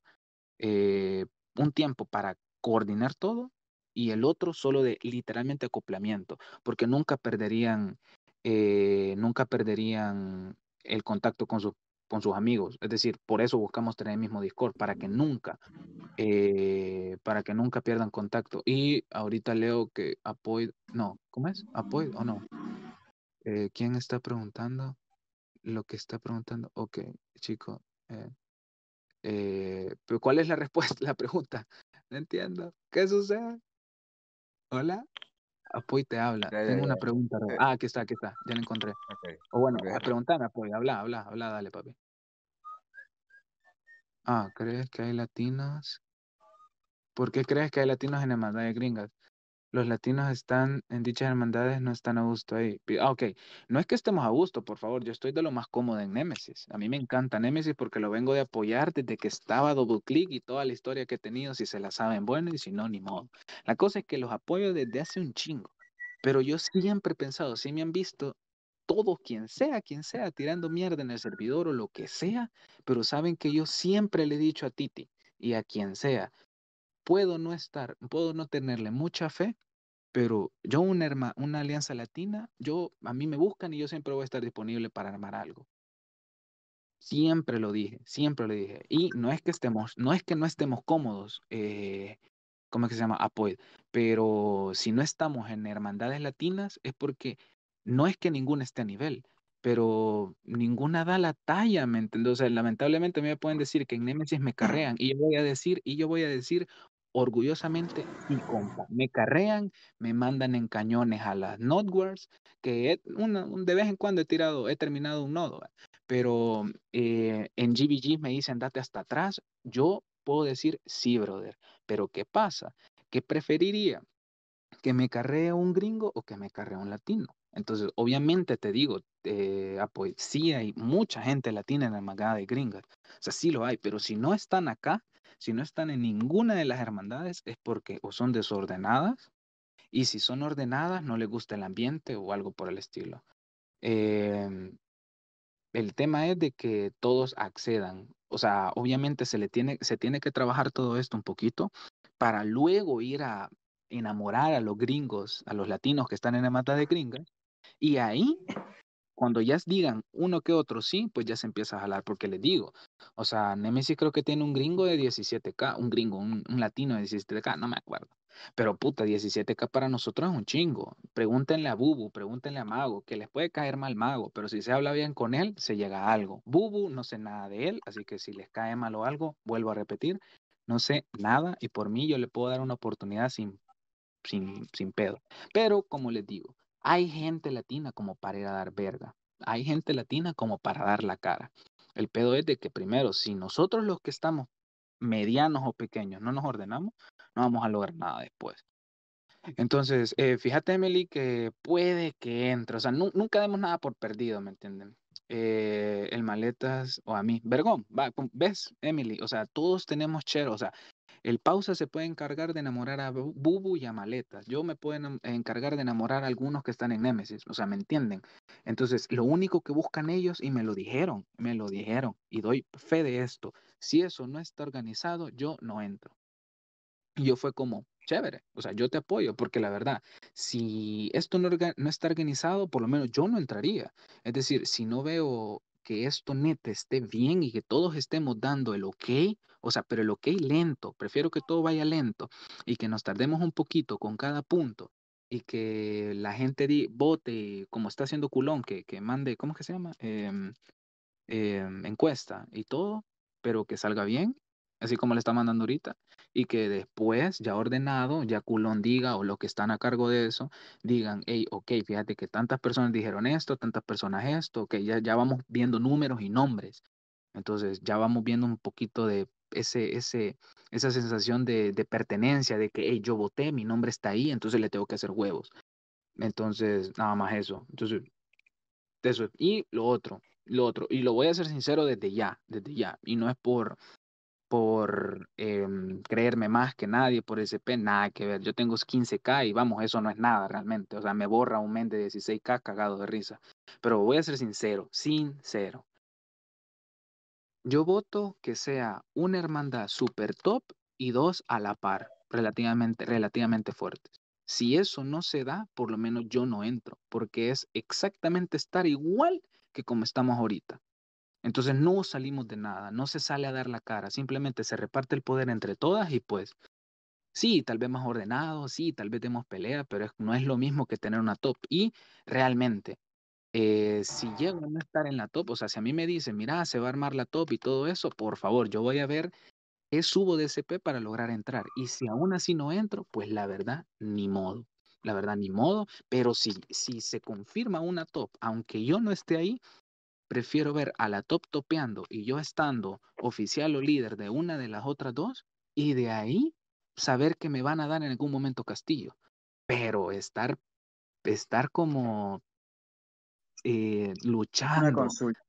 K: Eh, un tiempo para coordinar todo y el otro solo de literalmente acoplamiento, porque nunca perderían, eh, nunca perderían el contacto con, con sus amigos. Es decir, por eso buscamos tener el mismo Discord, para que nunca eh, para que nunca pierdan contacto. Y ahorita leo que apoyo, no, ¿cómo es? ¿Apoyo o no? Eh, ¿Quién está preguntando? Lo que está preguntando, ok, chico. Eh, pero ¿cuál es la respuesta? [LAUGHS] La pregunta. No entiendo. ¿Qué sucede? Hola. Apoy te habla. Tengo una pregunta. Ah, aquí está, aquí está. Ya la encontré. O bueno, a preguntarme, Apoy. Habla, habla, habla, dale, papi. Ah, ¿crees que hay latinas? ¿Por qué crees que hay latinos en hermandades gringas? Los latinos están en dichas hermandades, no están a gusto ahí. Ah, ok. No es que estemos a gusto, por favor. Yo estoy de lo más cómodo en Nemesis. A mí me encanta Nemesis porque lo vengo de apoyar desde que estaba Double Click y toda la historia que he tenido, si se la saben, bueno, y si no, ni modo. La cosa es que los apoyo desde hace un chingo. Pero yo siempre he pensado, si me han visto, todo quien sea, quien sea, tirando mierda en el servidor o lo que sea, pero saben que yo siempre le he dicho a Titi y a quien sea, puedo no estar, puedo no tenerle mucha fe, pero yo una, una alianza latina, yo a mí me buscan y yo siempre voy a estar disponible para armar algo. Siempre lo dije, siempre lo dije. Y no es que estemos, no es que no estemos cómodos, eh, ¿cómo es que se llama? Apoyo. Pero si no estamos en hermandades latinas es porque no es que ninguna esté a nivel, pero ninguna da la talla, ¿me entiendes? O sea, lamentablemente me pueden decir que en Nemesis me carrean y yo voy a decir, y yo voy a decir, orgullosamente y compa. Me carrean, me mandan en cañones a las nodewars, que de vez en cuando he tirado, he terminado un nodo, pero eh, en GBG me dicen date hasta atrás. Yo puedo decir sí, brother, pero ¿qué pasa? ¿Qué preferiría? ¿Que me carree un gringo o que me carree un latino? Entonces, obviamente te digo, eh, pues, sí hay mucha gente latina en la magada de gringas, o sea, sí lo hay, pero si no están acá, si no están en ninguna de las hermandades es porque o son desordenadas y si son ordenadas no les gusta el ambiente o algo por el estilo. Em, el tema es de que todos accedan. O sea, obviamente se le tiene, se tiene que trabajar todo esto un poquito para luego ir a enamorar a los gringos, a los latinos que están en la mata de gringas. Y ahí cuando ya digan uno que otro sí, pues ya se empieza a jalar, porque les digo, o sea, Nemesis creo que tiene un gringo de 17K, un gringo, un, un latino de 17K, no me acuerdo. Pero puta, 17K para nosotros es un chingo. Pregúntenle a Bubu, pregúntenle a Mago, que les puede caer mal Mago, pero si se habla bien con él, se llega a algo. Bubu, no sé nada de él, así que si les cae mal o algo, vuelvo a repetir, no sé nada y por mí yo le puedo dar una oportunidad sin, sin, sin pedo. Pero como les digo, hay gente latina como para ir a dar verga. Hay gente latina como para dar la cara. El pedo es de que primero, si nosotros los que estamos medianos o pequeños no nos ordenamos, no vamos a lograr nada después. Entonces, eh, fíjate, Emily, que puede que entre, o sea, nu- nunca demos nada por perdido, ¿me entienden? Eh, el maletas o a mí, Vergón, va, ¿ves, Emily? O sea, todos tenemos chero, o sea, el pausa se puede encargar de enamorar a Bu- Bubu y a Maletas. Yo me puedo encargar de enamorar a algunos que están en Nemesis. O sea, ¿me entienden? Entonces, lo único que buscan ellos, y me lo dijeron, me lo dijeron, y doy fe de esto, si eso no está organizado, yo no entro. Y yo fue como, chévere, o sea, yo te apoyo, porque la verdad, si esto no, no está organizado, por lo menos yo no entraría. Es decir, si no veo que esto neta esté bien y que todos estemos dando el ok, o sea, pero el ok lento, prefiero que todo vaya lento y que nos tardemos un poquito con cada punto y que la gente di- vote como está haciendo Culón, que, que mande, ¿cómo que se llama? Em, em, encuesta y todo, pero que salga bien, así como le está mandando ahorita, y que después, ya ordenado, ya Culón diga o los que están a cargo de eso, digan, hey, ok, fíjate que tantas personas dijeron esto, tantas personas esto, ok, ya, ya vamos viendo números y nombres. Entonces ya vamos viendo un poquito de ese, ese, esa sensación de, de pertenencia, de que hey, yo voté, mi nombre está ahí, entonces le tengo que hacer huevos. Entonces, nada más eso. Entonces, eso. Y lo otro, lo otro, y lo voy a ser sincero desde ya, desde ya, y no es por, por em, creerme más que nadie por SP, nada que ver. Yo tengo 15K y vamos, eso no es nada realmente. O sea, me borra un men de 16K cagado de risa. Pero voy a ser sincero, sincero. Yo voto que sea una hermandad super top y dos a la par, relativamente, relativamente fuertes. Si eso no se da, por lo menos yo no entro, porque es exactamente estar igual que como estamos ahorita. Entonces no salimos de nada, no se sale a dar la cara, simplemente se reparte el poder entre todas y pues sí, tal vez más ordenado, sí, tal vez demos pelea, pero es- no es lo mismo que tener una top. Y realmente, eh, si llego a no estar en la top, o sea, si a mí me dicen, mira, se va a armar la top y todo eso, por favor, yo voy a ver qué subo de SP para lograr entrar. Y si aún así no entro, pues la verdad, ni modo. La verdad, ni modo. Pero si, si se confirma una top, aunque yo no esté ahí, prefiero ver a la top topeando y yo estando oficial o líder de una de las otras dos y de ahí saber que me van a dar en algún momento castillo. Pero estar, estar como eh,
I: Una
K: luchando.
I: consulta,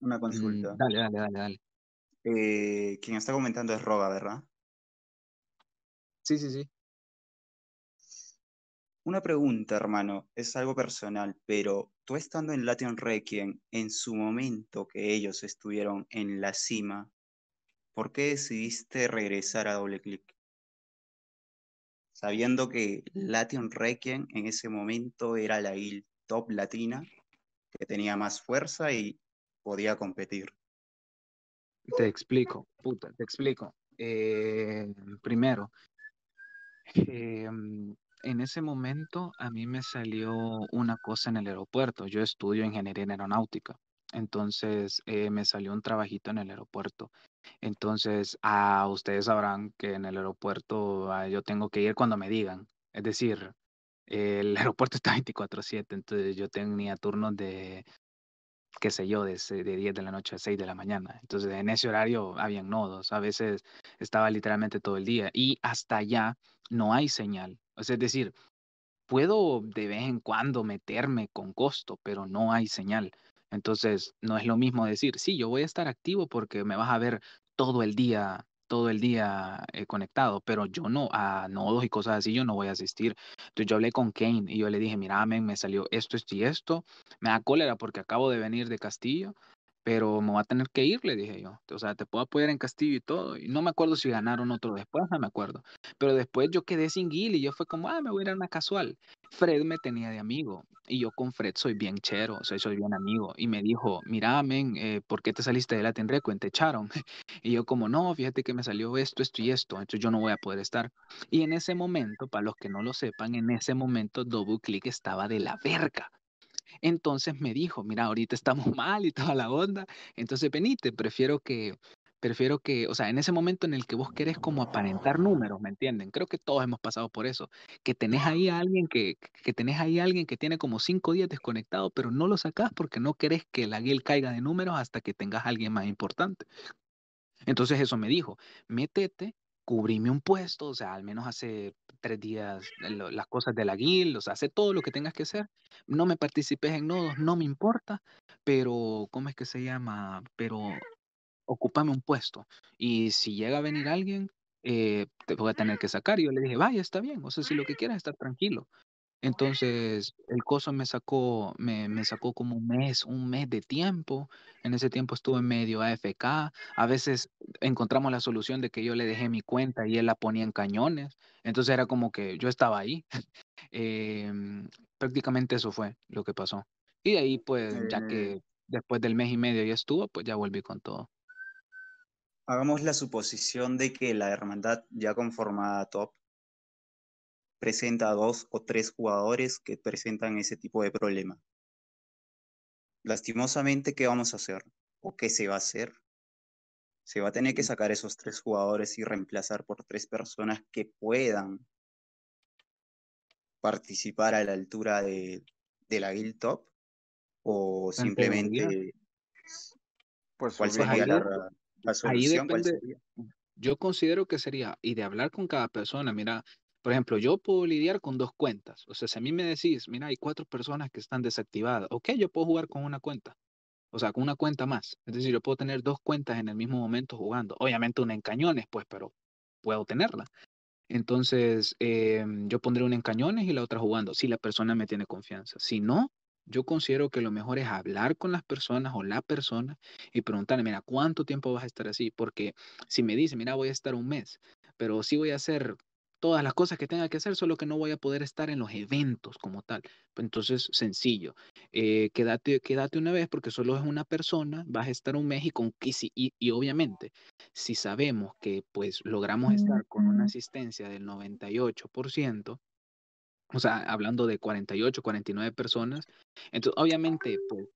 I: una
K: Mm,
I: consulta.
K: dale, dale, dale, dale.
I: Eh, quien está comentando es Roga, ¿verdad?
K: Sí, sí, sí.
I: Una pregunta, hermano, es algo personal, pero tú estando en Latin Requiem, en su momento que ellos estuvieron en la cima, ¿por qué decidiste regresar a doble clic? Sabiendo que Latin Requiem en ese momento era la guild top latina, que tenía más fuerza y podía competir.
K: Te explico, puta, te explico. Eh, primero, eh, en ese momento a mí me salió una cosa en el aeropuerto. Yo estudio ingeniería en aeronáutica. Entonces eh, me salió un trabajito en el aeropuerto. Entonces, ah, ustedes sabrán que en el aeropuerto ah, yo tengo que ir cuando me digan. Es decir, el [LAUGHS] aeropuerto está 24/7, entonces yo tenía turnos de qué sé yo, de, de 10 de la noche a 6 de la mañana. Entonces, en ese horario habían nodos, a veces estaba literalmente todo el día y hasta allá no hay señal. Es decir, puedo de vez en cuando meterme con costo, pero no hay señal. Entonces, no es lo mismo decir, sí, yo voy a estar activo porque me vas a ver todo el día, todo el día eh, conectado, pero yo no, a nodos y cosas así, yo no voy a asistir. Entonces, yo hablé con Kane y yo le dije, mira, me salió esto, esto y esto. Me da cólera porque acabo de venir de Castillo pero me voy a tener que ir, le dije yo. O sea, te puedo apoyar en Castillo y todo. Y no me acuerdo si ganaron otro después, no me acuerdo. Pero después yo quedé sin Gil y yo fue como, ah, me voy a ir a una casual. Fred me tenía de amigo y yo con Fred soy bien chero, o sea, soy bien amigo. Y me dijo, mira, men, eh, ¿por qué te saliste de Latin Record? Te echaron. [LAUGHS] Y yo como, no, fíjate que me salió esto, esto y esto, entonces yo no voy a poder estar. Y en ese momento, para los que no lo sepan, en ese momento Double Click estaba de la verga. Entonces me dijo, mira, ahorita estamos [LAUGHS] mal y toda la onda, entonces venite, prefiero que, prefiero que, o sea, en ese momento en el que vos querés como aparentar números, ¿me entienden? Creo que todos hemos pasado por eso, que tenés ahí a alguien que, que tenés ahí a alguien que tiene como cinco días desconectado, pero no lo sacás porque no querés que la guild caiga de números hasta que tengas a alguien más importante. Entonces eso me dijo, métete, cubrime un puesto, o sea, al menos hace tres días las cosas de la guild, o sea, hace todo lo que tengas que hacer. No me participes en nodos, no me importa, pero, ¿cómo es que se llama? Pero ocúpame un puesto. Y si llega a venir alguien, eh, te voy a tener que sacar. Y yo le dije, vaya, está bien, o sea, si lo que quieras es estar tranquilo. Entonces, el coso me sacó, me, me, sacó como un mes, un mes de tiempo. En ese tiempo estuve medio AFK. A veces encontramos la solución de que yo le dejé mi cuenta y él la ponía en cañones. Entonces era como que yo estaba ahí. [LAUGHS] Em, prácticamente eso fue lo que pasó. Y de ahí, pues, ya
I: Eh,
K: que después del mes y medio ya estuvo, pues ya volví con todo.
I: hagamos la suposición de que la hermandad ya conformada top presenta a dos o tres jugadores que presentan ese tipo de problema. Lastimosamente, ¿qué vamos a hacer? ¿O qué se va a hacer? Se va a tener que sacar esos tres jugadores y reemplazar por tres personas que puedan participar a la altura de, de la guild top o simplemente
A: Pues
I: cuál sería
K: ahí,
I: la, la
K: ahí
I: solución, cuál
K: depende, yo considero que sería, y de hablar con cada persona, mira, por ejemplo, yo puedo lidiar con dos cuentas. O sea, si a mí me decís, mira, hay cuatro personas que están desactivadas, ok, yo puedo jugar con una cuenta. O sea, con una cuenta más. Es decir, yo puedo tener dos cuentas en el mismo momento jugando. Obviamente una en cañones, pues, pero puedo tenerla. Entonces, em, yo pondré una en cañones y la otra jugando, si la persona me tiene confianza. Si no, yo considero que lo mejor es hablar con las personas o la persona y preguntarle, mira, ¿cuánto tiempo vas a estar así? Porque si me dice, mira, voy a estar un mes, pero sí voy a hacer todas las cosas que tenga que hacer, solo que no voy a poder estar en los eventos como tal. Entonces, sencillo, eh, quédate, quédate una vez porque solo es una persona, vas a estar un mes y, con, y- y obviamente, si sabemos que pues logramos estar con una asistencia del 98%, o sea, hablando de 48, 49 personas, entonces obviamente, pues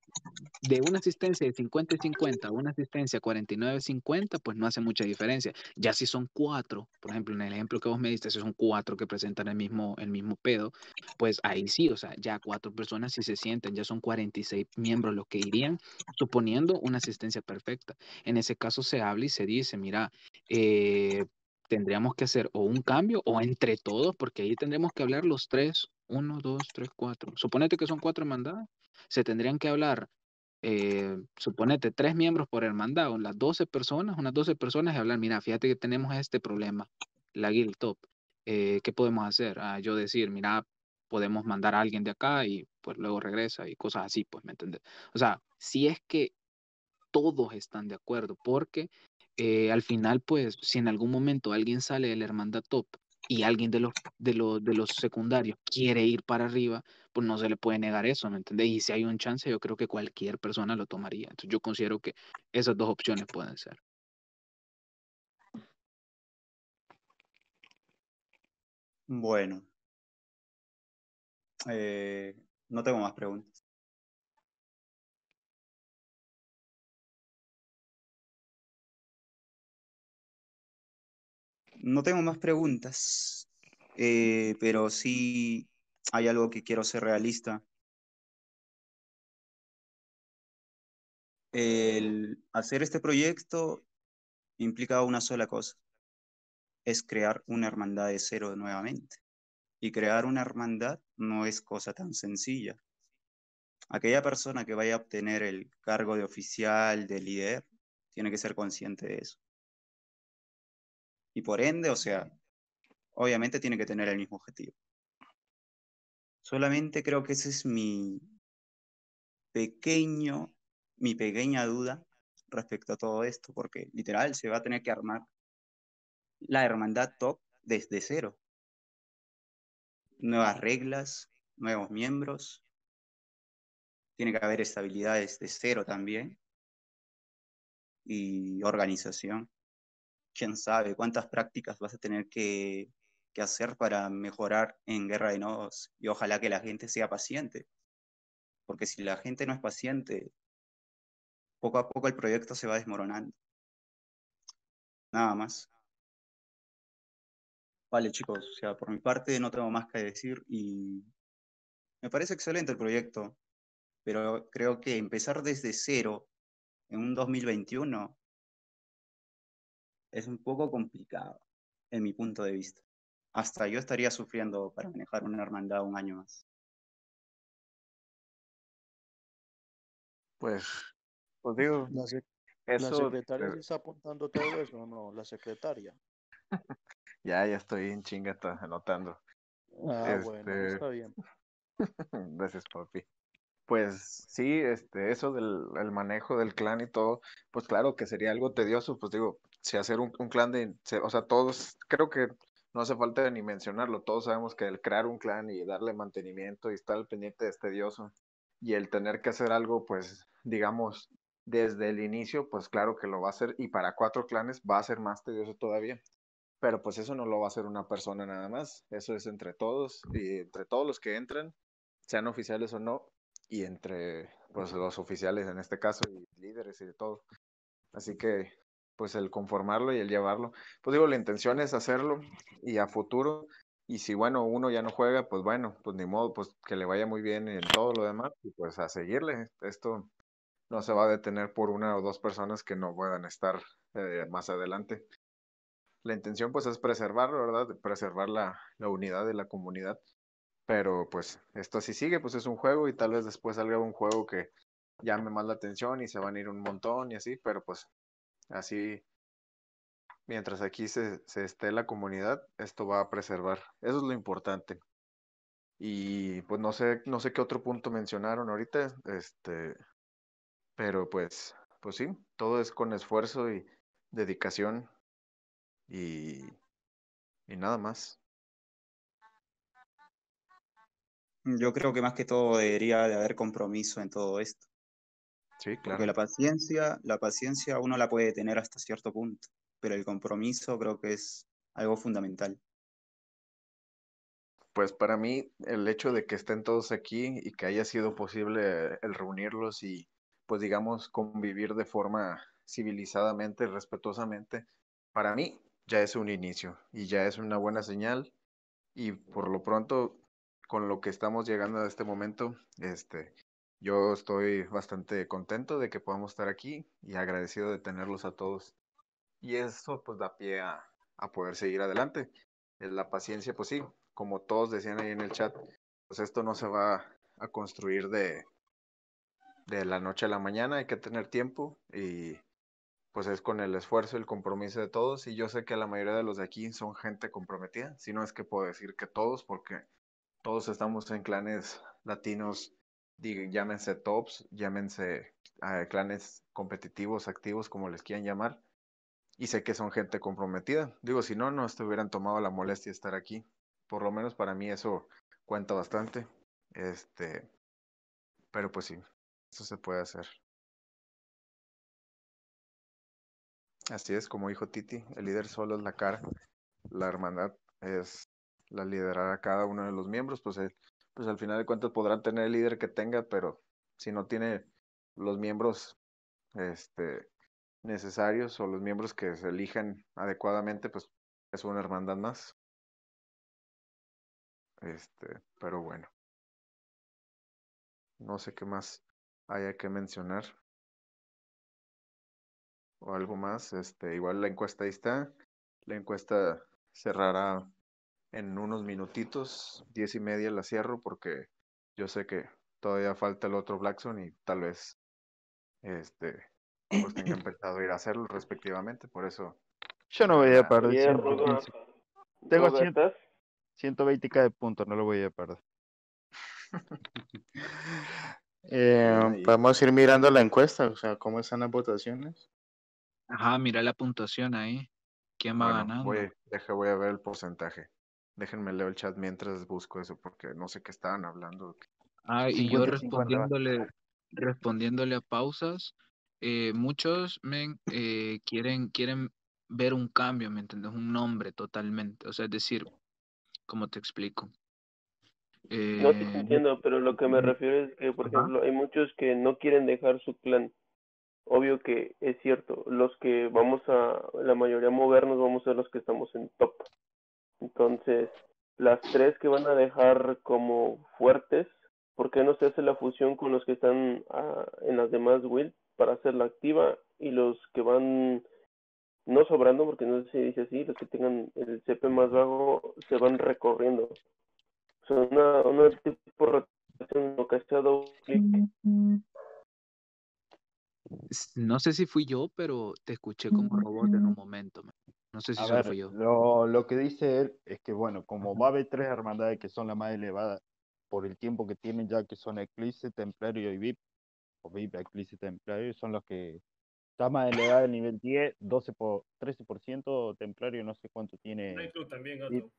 K: de una asistencia de 50 y 50 a una asistencia 49-50, pues no hace mucha diferencia. Ya si son cuatro, por ejemplo, en el ejemplo que vos me diste, si son cuatro que presentan el mismo, el mismo pedo, pues ahí sí, o sea, ya cuatro personas si se sienten, ya son 46 miembros los que irían, suponiendo una asistencia perfecta. En ese caso se habla y se dice, mira, eh, tendríamos que hacer o un cambio o entre todos, porque ahí tendremos que hablar los tres, uno, dos, tres, cuatro. Suponete que son cuatro mandadas, se tendrían que hablar eh, suponete, tres miembros por hermandad, las 12 personas, unas 12 personas y hablar, mira, fíjate que tenemos este problema, la guild top, eh, ¿qué podemos hacer? Ah, yo decir, mira, podemos mandar a alguien de acá y pues luego regresa y cosas así, pues, ¿me entiendes? O sea, si es que todos están de acuerdo, porque eh, al final, pues, si en algún momento alguien sale de la hermandad top y alguien de los, de los, de los secundarios quiere ir para arriba, pues no se le puede negar eso, ¿me entiendes? Y si hay un chance, yo creo que cualquier persona lo tomaría. Entonces yo considero que esas dos opciones pueden ser.
I: Bueno, eh, no tengo más preguntas. No tengo más preguntas, eh, pero sí hay algo que quiero ser realista. Hacer este proyecto implica una sola cosa, es crear una hermandad de cero nuevamente. Y crear una hermandad no es cosa tan sencilla. Aquella persona que vaya a obtener el cargo de oficial, de líder, tiene que ser consciente de eso. Y por ende, o sea, obviamente tiene que tener el mismo objetivo. Solamente creo que ese es mi pequeño mi pequeña duda respecto a todo esto, porque literal se va a tener que armar la hermandad top desde cero. Nuevas reglas, nuevos miembros, tiene que haber estabilidad desde cero también y organización. Quién sabe cuántas prácticas vas a tener que, que hacer para mejorar en Guerra de Nodos y ojalá que la gente sea paciente. Porque si la gente no es paciente, poco a poco el proyecto se va desmoronando. Nada más. Vale, chicos, o sea, por mi parte no tengo más que decir y me parece excelente el proyecto, pero creo que empezar desde cero en un 2021 es un poco complicado, en mi punto de vista. Hasta yo estaría sufriendo para manejar una hermandad un año más.
A: Pues, pues digo,
M: La, sec- la
A: eso,
M: secretaria sí está apuntando todo eso, ¿o no? La secretaria. [LAUGHS]
A: ya, ya estoy en chinga ta- anotando.
M: Ah, bueno,
A: Este,
M: está bien. [LAUGHS]
A: Gracias, papi. Pues sí, este, eso del el manejo del clan y todo, pues claro que sería algo tedioso, pues digo, si hacer un, clan de, o sea, todos, creo que no hace falta ni mencionarlo, todos sabemos que el crear un clan y darle mantenimiento y estar al pendiente es tedioso, y el tener que hacer algo, pues, digamos, desde el inicio, pues claro que lo va a hacer, y para cuatro clanes va a ser más tedioso todavía. Pero pues eso no lo va a hacer una persona nada más, eso es entre todos y entre todos los que entran, sean oficiales o no, y entre pues los oficiales en este caso y líderes y de todo. Así que pues el conformarlo y el llevarlo, pues digo, la intención es hacerlo y a futuro, y si bueno, uno ya no juega, pues bueno, pues ni modo, pues que le vaya muy bien en todo lo demás y pues a seguirle. Esto no se va a detener por una o dos personas que no puedan estar eh, más adelante. La intención pues es preservarlo, ¿verdad? Preservar la, la unidad de la comunidad. Pero pues esto así sigue, pues es un juego y tal vez después salga un juego que llame más la atención y se van a ir un montón y así, pero pues así, mientras aquí se, se esté la comunidad, esto va a preservar. Eso es lo importante. Y pues no sé, no sé qué otro punto mencionaron ahorita, este, pero pues, pues sí, todo es con esfuerzo y dedicación y, y nada más.
I: Yo creo que más que todo debería de haber compromiso en todo esto.
A: Sí,
I: Porque
A: claro.
I: la paciencia, la paciencia uno la puede tener hasta cierto punto, pero el compromiso creo que es algo fundamental.
A: Pues para mí el hecho de que estén todos aquí y que haya sido posible el reunirlos y pues digamos convivir de forma civilizadamente, respetuosamente, para mí ya es un inicio y ya es una buena señal y por lo pronto con lo que estamos llegando a este momento, este, yo estoy bastante contento de que podamos estar aquí y agradecido de tenerlos a todos. Y eso pues da pie a, a poder seguir adelante. La paciencia, pues sí, como todos decían ahí en el chat, pues esto no se va a construir de, de la noche a la mañana, hay que tener tiempo y pues es con el esfuerzo, el compromiso de todos y yo sé que la mayoría de los de aquí son gente comprometida, si no es que puedo decir que todos, porque todos estamos en clanes latinos, diga- llámense tops, llámense eh, clanes competitivos, activos, como les quieran llamar, y sé que son gente comprometida. Digo, si no, no estuvieran tomado la molestia de estar aquí. Por lo menos para mí eso cuenta bastante. Este, pero pues sí, eso se puede hacer. Así es, como dijo Titi, el líder solo es la cara, la hermandad es la liderar a cada uno de los miembros, pues, el- pues al final de cuentas podrán tener el líder que tenga, pero si no tiene los miembros este, necesarios o los miembros que se elijan adecuadamente, pues es una hermandad más. Este, pero bueno, no sé qué más haya que mencionar o algo más. Este, igual la encuesta ahí está. La encuesta cerrará en unos minutitos, diez y media la cierro porque yo sé que todavía falta el otro Blackson y tal vez este pues tenga [CLEARS THROAT] empezado a ir a hacerlo respectivamente, por eso
L: Yo no voy a perder
J: Oye, Roga,
L: 115. Tengo
J: Roga,
L: 100
J: ¿estás?
L: 120k de puntos, no lo voy a perder. [LAUGHS]
B: Eh, podemos ir mirando la encuesta, o sea, cómo están las votaciones.
K: Ajá, mira la puntuación ahí. ¿Quién va
A: Bueno,
K: ganando?
A: voy, deje, voy a ver el porcentaje. Déjenme leo el chat mientras busco eso porque no sé qué estaban hablando.
K: Ah, y yo
B: 50-50 va.
K: respondiéndole, respondiéndole a pausas, eh, muchos men, eh, quieren, quieren ver un cambio, ¿me entiendes? Un nombre totalmente. O sea, es decir, ¿cómo te explico?
J: No, sí
K: Eh,
J: te
K: yo-
J: entiendo, pero lo que me refiero es que, por
K: Ajá.
J: ejemplo, hay muchos que no quieren dejar su clan. Obvio que es cierto, los que vamos a, la mayoría movernos, vamos a ser los que estamos en top. Entonces, las tres que van a dejar como fuertes, ¿por qué no se hace la fusión con los que están ah, en las demás guild para hacerla activa y los que van no sobrando, porque no sé si dice así, los que tengan el CP más bajo se van recorriendo? O sea, una, una tipo de rotación clic.
K: s- no sé si fui yo, pero te escuché como robot en un momento. men. No sé si
F: A
K: solo
F: ver,
K: fui yo.
F: lo, lo que dice él es que, bueno, como va a haber tres hermandades que son las más elevadas por el tiempo que tienen ya, que son Eclipse, Templario y VIP, o VIP, Eclipse, Templario, son los que está más elevada el nivel 10, 12 por, 13%, Templario no sé cuánto tiene
N: Nightclub también, gato.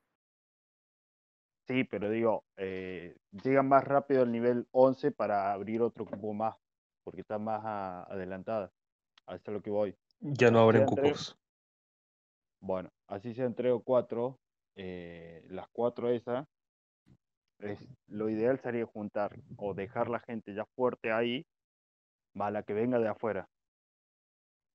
F: Sí, pero digo, eh, llegan más rápido al nivel 11 para abrir otro cupo más, porque está más a- adelantada. A eso es lo que voy.
G: Ya no abren cupos.
F: Bueno, así sean tres o cuatro, eh, las cuatro esas, es, lo ideal sería juntar o dejar la gente ya fuerte ahí, más la que venga de afuera.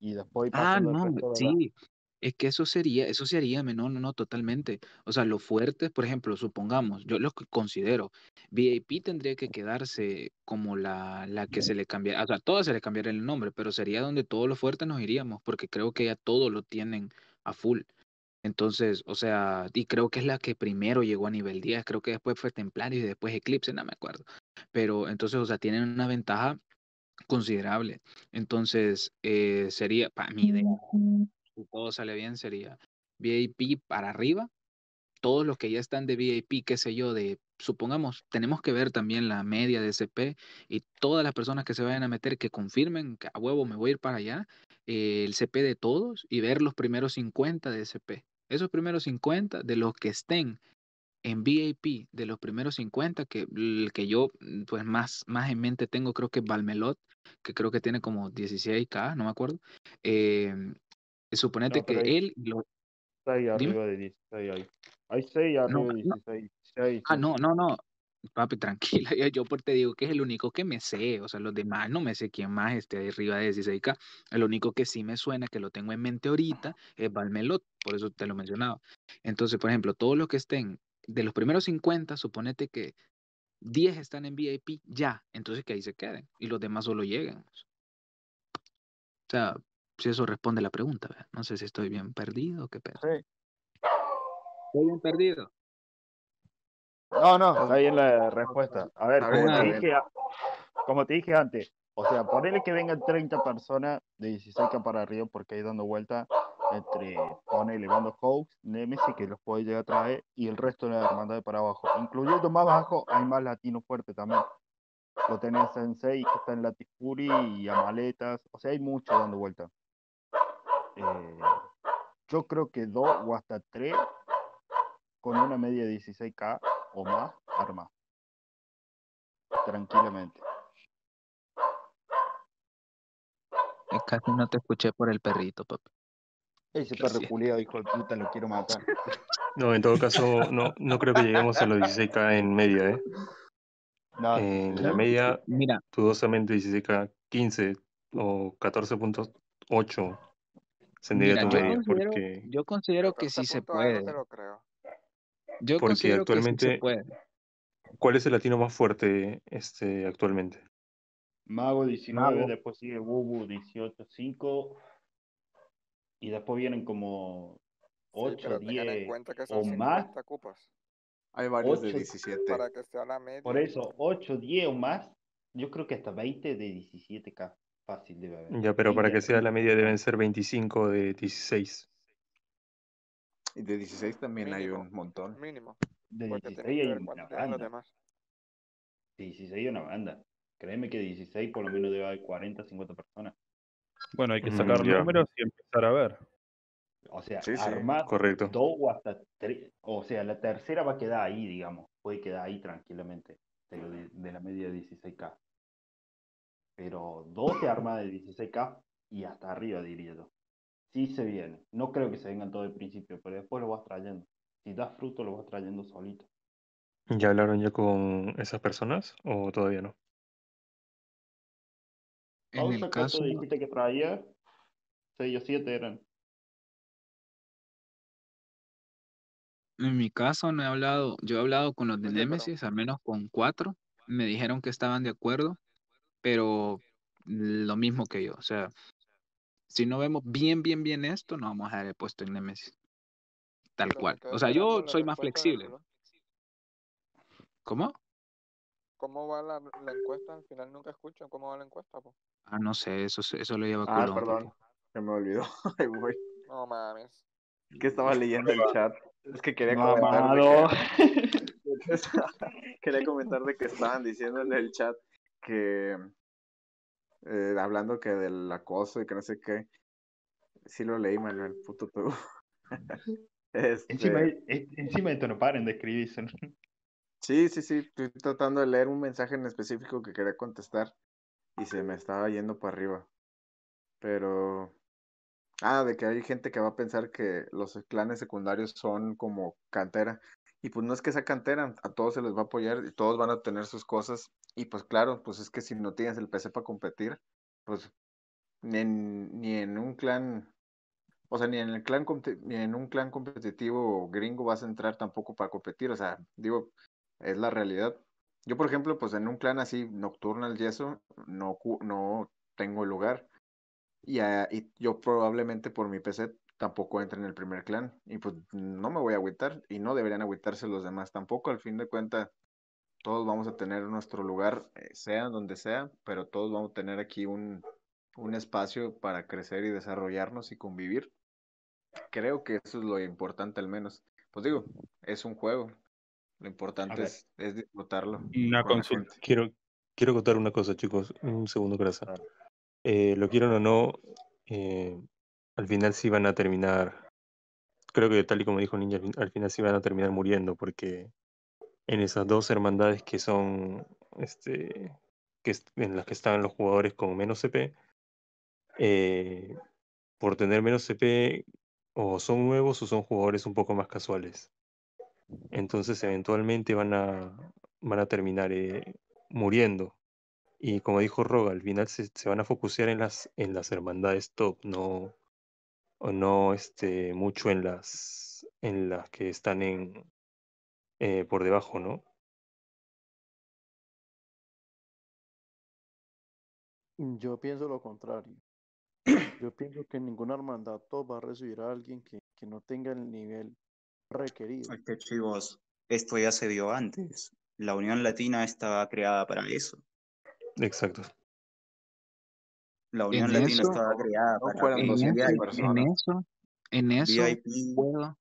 F: Y después
K: Ah, no,
F: resto
K: sí. Es que eso sería, eso sería, no, no, no, totalmente. O sea, los fuertes, por ejemplo, supongamos, yo lo que considero, VIP tendría que quedarse como la, la que se le cambia, o sea, todas se le cambiaría el nombre, pero sería donde todos los fuertes nos iríamos, porque creo que ya todo lo tienen a full. Entonces, o sea, y creo que es la que primero llegó a nivel 10, creo que después fue Templario y después Eclipse, no me acuerdo. Pero entonces, o sea, tienen una ventaja considerable. Entonces, eh, sería, para mi idea, si todo sale bien, sería VIP para arriba, todos los que ya están de VIP, qué sé yo, de, supongamos, tenemos que ver también la media de SP y todas las personas que se vayan a meter que confirmen que a huevo me voy a ir para allá, eh, el CP de todos y ver los primeros 50 de SP. Esos primeros 50 de los que estén en VIP, de los primeros 50, que el que yo mm, pues más, más en mente tengo, creo que es Valmelot, que creo que tiene como 16k, no me acuerdo. Eh, suponete
F: No,
K: que
F: hay
K: él, lo,
F: seis
K: dime.
F: arriba de 16 ahí. Hay 6
K: No,
F: de
K: no,
F: 16. seis,
K: ah, no, no, no, papi, [LAUGHS] tranquila, yo, por te digo que es el único que me sé, o sea, los demás no me sé quién más esté ahí arriba de 16k, el único que sí me suena, que lo tengo en mente ahorita, es Valmelot, por eso te lo mencionaba. Entonces, por ejemplo, todos los que estén de los primeros 50, suponete que 10 están en VIP, ya, entonces que ahí se queden, y los demás solo lleguen. O sea, si eso responde la pregunta, ¿verdad? no sé si estoy bien perdido o qué pedo.
F: Sí.
K: Estoy bien perdido.
F: No, no, está bien la respuesta. A ver, como te dije, como te dije antes, o sea, ponele que vengan 30 personas de 16K para arriba porque ahí dando vuelta entre, ponele, Bando Hawks, Nemesis, que los puede llegar a traer, y el resto de la hermandad de para abajo. Incluyendo más abajo, hay más latinos fuertes también. Lo tenés Sensei, que está en Latifuri, y Amaletas, o sea, hay mucho dando vuelta. Eh, yo creo que dos o hasta tres con una media de 16K o más, arma. Tranquilamente.
K: Eh, Casi no te escuché por el perrito, papi.
F: Ese perro culiado, hijo de puta, lo quiero matar. [LAUGHS]
G: No, en todo caso, no, no creo que lleguemos a los 16K en media, ¿eh?
F: No, sí,
G: En la media,
K: Mira,
G: dudosamente 16K 15 o 14.8 sería
K: mira,
G: tu
K: yo
G: media,
K: considero,
G: porque,
K: yo considero que sí se
C: 14 puntos algo te
K: puede.
C: lo creo.
K: Yo
G: porque
K: considero que sí se
G: actualmente,
K: puede.
G: ¿cuál es el latino más fuerte este, actualmente?
F: Mago 19,
K: Mago.
F: después sigue Bubu 18, 5. Y después vienen como
C: Sí,
F: 8,
C: pero tengan en
F: 10
C: cuenta que
F: o más.
C: 50 cupas.
A: Hay varios
F: 8,
A: de 17.
C: Para que sea la media.
F: por eso, 8, 10 o más. Yo creo que hasta 20 de 17K. Fácil debe haber.
G: Ya, pero para
F: 20
G: que sea la media deben ser 25 de 16.
A: Y de 16 también hay
C: Mínimo,
A: un montón.
C: mínimo.
F: De
C: Porque
F: 16
C: tenés que
F: hay una banda.
C: demás.
F: De 16 hay una banda. créeme que 16 por lo menos debe haber 40, 50 personas.
H: Bueno, hay que
G: Mm,
H: sacar
G: ya.
H: números y empezar a ver.
F: O sea,
A: Sí, sí,
F: armar
G: correcto.
F: dos o hasta tres, o sea, la tercera va a quedar ahí, digamos, puede quedar ahí tranquilamente, de, de la media de 16K. Pero 12 armas de 16K y hasta arriba, diría yo. Sí se viene. No creo que se vengan todo el principio, pero después lo vas trayendo. Si das fruto, lo vas trayendo solito.
G: ¿Ya hablaron ya con esas personas o todavía no?
K: En el caso,
F: ¿cuánto dijiste que traía? 6 o 7 eran.
K: en mi caso no he hablado, yo he hablado con los de Nemesis, al menos con cuatro, me dijeron que estaban de acuerdo, pero lo mismo que yo, o sea, si no vemos bien, bien, bien esto, no vamos a dejar el puesto en Nemesis. Tal
C: Pero
K: cual. O sea, yo soy más flexible. ¿Cómo?
C: ¿Cómo va la, la encuesta? Al final nunca escucho cómo va la encuesta, po.
K: Ah, no sé, eso, se- eso lo lleva
A: Ah, perdón, se me olvidó. [LAUGHS] Ay, güey.
C: No mames.
A: que estaba leyendo el chat. Es que quería
F: No,
A: comentar
F: amado.
A: de que, [LAUGHS] [LAUGHS] quería comentar de que estaban diciendo en el chat que eh, hablando que del acoso y que no sé qué. Sí lo leí, Manuel, puto tú. [LAUGHS] Este,
F: Encima, es- encima de esto no paren de escribirse.
A: Sí, sí, sí, estoy tratando de leer un mensaje en específico que quería contestar y se me estaba yendo para arriba. Pero, ah, de que hay gente que va a pensar que los clanes secundarios son como cantera. Y pues no es que sea cantera, a todos se les va a apoyar y todos van a tener sus cosas. Y pues claro, pues es que si no tienes el PC para competir, pues ni en, ni en un clan, o sea, ni en el clan ni en un clan competitivo gringo vas a entrar tampoco para competir. O sea, digo, es la realidad. Yo, por ejemplo, pues en un clan así, Nocturnal y eso, no, no tengo lugar. Y, ah, y yo probablemente por mi PC tampoco entre en el primer clan. Y pues no me voy a agüitar. Y no deberían agüitarse los demás tampoco. Al fin de cuentas, todos vamos a tener nuestro lugar, eh, sea donde sea, pero todos vamos a tener aquí un, un espacio para crecer y desarrollarnos y convivir. Creo que eso es lo importante al menos. Pues digo, es un juego. Lo
G: A
A: importante es, es disfrutarlo
H: Una
A: con
H: consulta.
G: Quiero, quiero contar una cosa, chicos. Un segundo, Grasa.
F: Claro.
G: Eh, lo quieran o no, eh, al final sí van a terminar. Creo que tal y como dijo Ninja, al fin- al final sí van a terminar muriendo, porque en esas dos hermandades que son, este, que en las que están los jugadores con menos CP, eh, por tener menos CP, o son nuevos o son jugadores un poco más casuales. Entonces, eventualmente van a, van a terminar eh, muriendo. Y como dijo Roga, al final se, se van a focusear en las, en las hermandades top, no, o no este, mucho en las, en las que están en, eh, por debajo, ¿no?
M: Yo pienso lo contrario. Yo pienso que ninguna hermandad top va a recibir a alguien que, que no tenga el nivel requerido.
I: Chicos, esto ya se vio antes. La Unión Latina estaba creada para eso.
G: Exacto.
I: La Unión
K: En
I: Latina
K: eso,
I: estaba creada
A: No
I: para
A: fueron
K: en eso,
A: 200
I: VIP,
K: en eso, en eso
I: VIP,
K: puedo,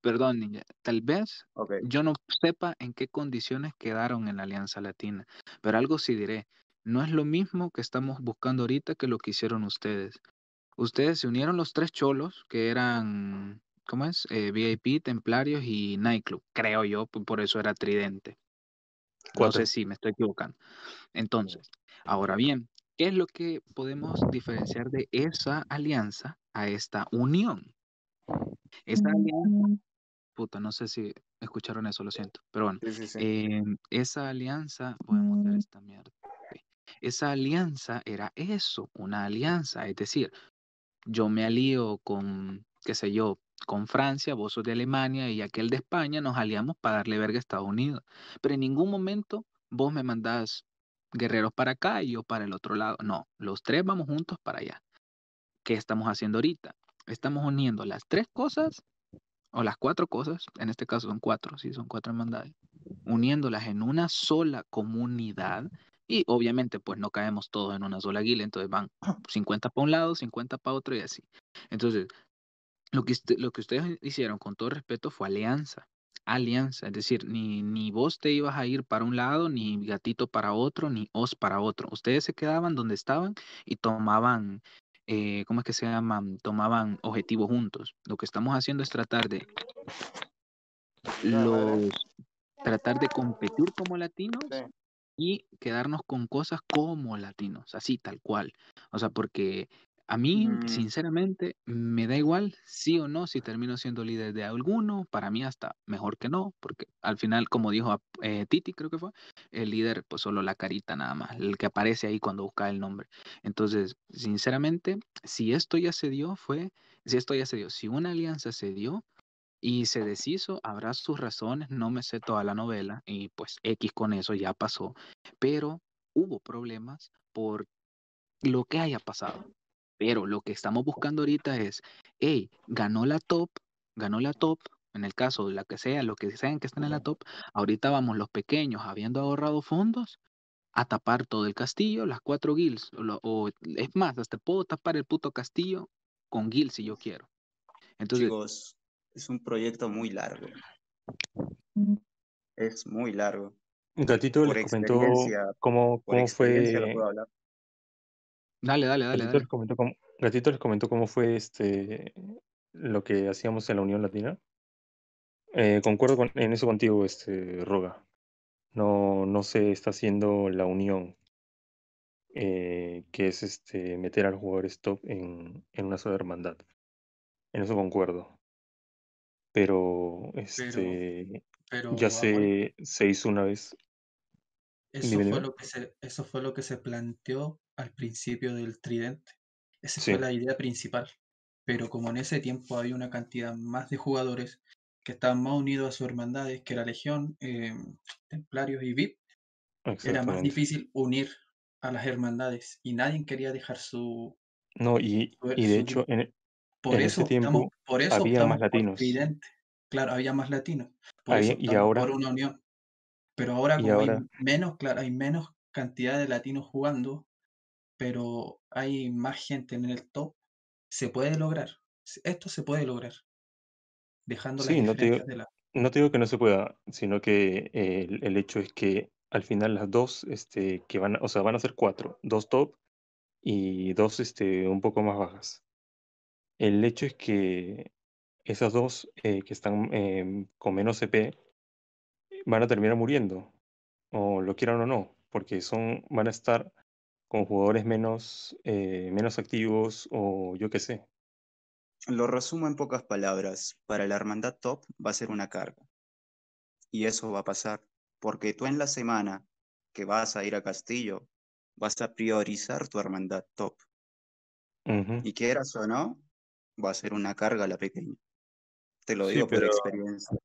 K: perdón, Ninja, tal vez
I: ok,
K: yo no sepa en qué condiciones quedaron en la Alianza Latina, pero algo sí diré, no es lo mismo que estamos buscando ahorita que lo que hicieron ustedes. Ustedes se unieron los tres cholos, que eran, ¿cómo es? Eh, VIP, Templarios y Nightclub, creo yo, por eso era Tridente. No sé
G: Cuatro.
K: si me estoy equivocando. Entonces, ahora bien, ¿qué es lo que podemos diferenciar de esa alianza a esta unión? Esa alianza, puta, no sé si escucharon eso, lo siento, pero bueno,
A: Sí, sí, sí.
K: eh, esa alianza, esta mierda. ok. Esa alianza era eso, una alianza, es decir, yo me alío con, qué sé yo, con Francia, vos sos de Alemania y aquel de España, nos aliamos para darle verga a Estados Unidos. Pero en ningún momento vos me mandás guerreros para acá y yo para el otro lado. No, los tres vamos juntos para allá. ¿Qué estamos haciendo ahorita? Estamos uniendo las tres cosas o las cuatro cosas, en este caso son cuatro, sí, son cuatro hermandades, uniéndolas en una sola comunidad y obviamente pues no caemos todos en una sola guila, entonces van [CLEARS THROAT] 50 para un lado, 50 para otro y así. Entonces, lo que, lo que ustedes hicieron con todo respeto fue alianza. Alianza, es decir, ni, ni vos te ibas a ir para un lado, ni gatito para otro, ni os para otro. Ustedes se quedaban donde estaban y tomaban, eh, ¿cómo es que se llaman? Tomaban objetivos juntos. Lo que estamos haciendo es tratar de los tratar de competir como latinos y quedarnos con cosas como latinos, así tal cual. O sea, porque a mí,
I: Mm,
K: sinceramente, me da igual sí o no si termino siendo líder de alguno, para mí hasta mejor que no, porque al final, como dijo eh, Titi, creo que fue, el líder, pues solo la carita nada más, el que aparece ahí cuando busca el nombre. Entonces, sinceramente, si esto ya se dio, fue, si esto ya se dio, si una alianza se dio, y se deshizo, habrá sus razones, no me sé toda la novela y pues X con eso ya pasó, pero hubo problemas por lo que haya pasado. Pero lo que estamos buscando ahorita es, hey, ganó la top, ganó la top, en el caso de la que sea, lo que sean que estén en la top, ahorita vamos los pequeños, habiendo ahorrado fondos, a tapar todo el castillo, las cuatro guilds, o, es más, hasta puedo tapar el puto castillo con guilds si yo quiero. Entonces,
I: Chicos, es un proyecto muy largo. Es muy largo.
G: Gatito
I: Por
G: les comentó cómo, cómo fue.
K: Dale, dale, dale,
G: Gatito
K: dale.
G: les comentó cómo, Gatito les comentó cómo fue este lo que hacíamos en la Unión Latina. Eh, concuerdo con- en eso contigo, este, Roga. No, no se está haciendo la unión, eh, que es este meter a los jugadores top en, en una sola hermandad. En eso concuerdo. Pero este
O: pero
G: ya se, se hizo una vez.
O: Eso
G: Dime,
O: fue
G: dime.
O: lo que se, eso fue lo que se planteó al principio del tridente. Esa
G: Sí,
O: fue la idea principal. Pero como en ese tiempo había una cantidad más de jugadores que estaban más unidos a sus hermandades, que era Legión, eh, Templarios y VIP, era más difícil unir a las hermandades y nadie quería dejar su,
G: No, y,
O: su,
G: y de
O: su
G: hecho en,
O: Por
G: en
O: eso
G: ese
O: optamos,
G: tiempo
O: por eso
G: había más latinos.
O: Claro, había más latinos. Por eso
G: Había, y
O: optamos por
G: ahora,
O: una unión. Pero ahora
G: y
O: como hay menos, claro, hay menos cantidad de latinos jugando, pero hay más gente en el top, se puede lograr. Esto se puede lograr, dejando las
G: sí, no te digo,
O: de lado.
G: no te digo que no se pueda, sino que eh, el, el hecho es que al final las dos, este, que van, a- o sea, van a ser cuatro, dos top y dos, este, un poco más bajas. El hecho es que esas dos eh, que están em, con menos CP van a terminar muriendo, o lo quieran o no, porque son, van a estar con jugadores menos, eh, menos activos o yo qué sé.
I: Lo resumo en pocas palabras. Para la hermandad top va a ser una carga. Y eso va a pasar. Porque tú en la semana que vas a ir a Castillo, vas a priorizar tu hermandad top. Y quieras o no, va a ser una carga la pequeña. Te lo
H: Sí,
I: digo por experiencia.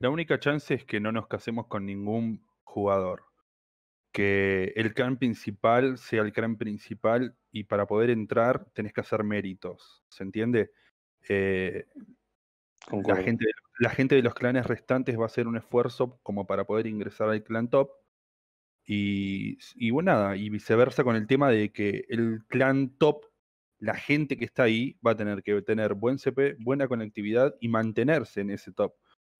H: La única chance es que no nos casemos con ningún jugador. Que el clan principal sea el clan principal y para poder entrar tenés que hacer méritos. ¿Se entiende? Eh, la, gente de los clanes restantes va a hacer un esfuerzo como para poder ingresar al clan top. Y, y bueno, nada, y viceversa con el tema de que el clan top, la gente que está ahí, va a tener que tener buen CP, buena conectividad y mantenerse en ese top.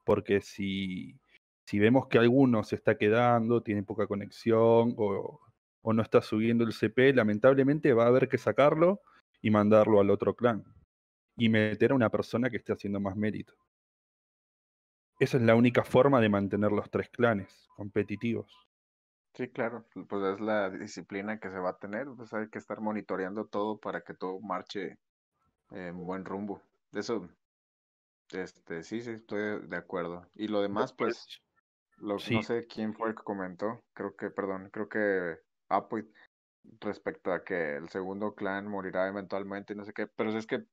H: Porque si, si vemos que alguno se está quedando, tiene poca conexión o, no está subiendo el CP, lamentablemente va a haber que sacarlo y mandarlo al otro clan. Y meter a una persona que esté haciendo más mérito. Esa es la única forma de mantener los tres clanes competitivos.
A: Sí, claro, pues es la disciplina que se va a tener, pues hay que estar monitoreando todo para que todo marche en buen rumbo. Eso, este, sí, sí, estoy de acuerdo. Y lo demás, pues, lo,
H: Sí.
A: no sé quién fue el que comentó, creo que, perdón, creo que Apoy, respecto a que el segundo clan morirá eventualmente y no sé qué, pero es que,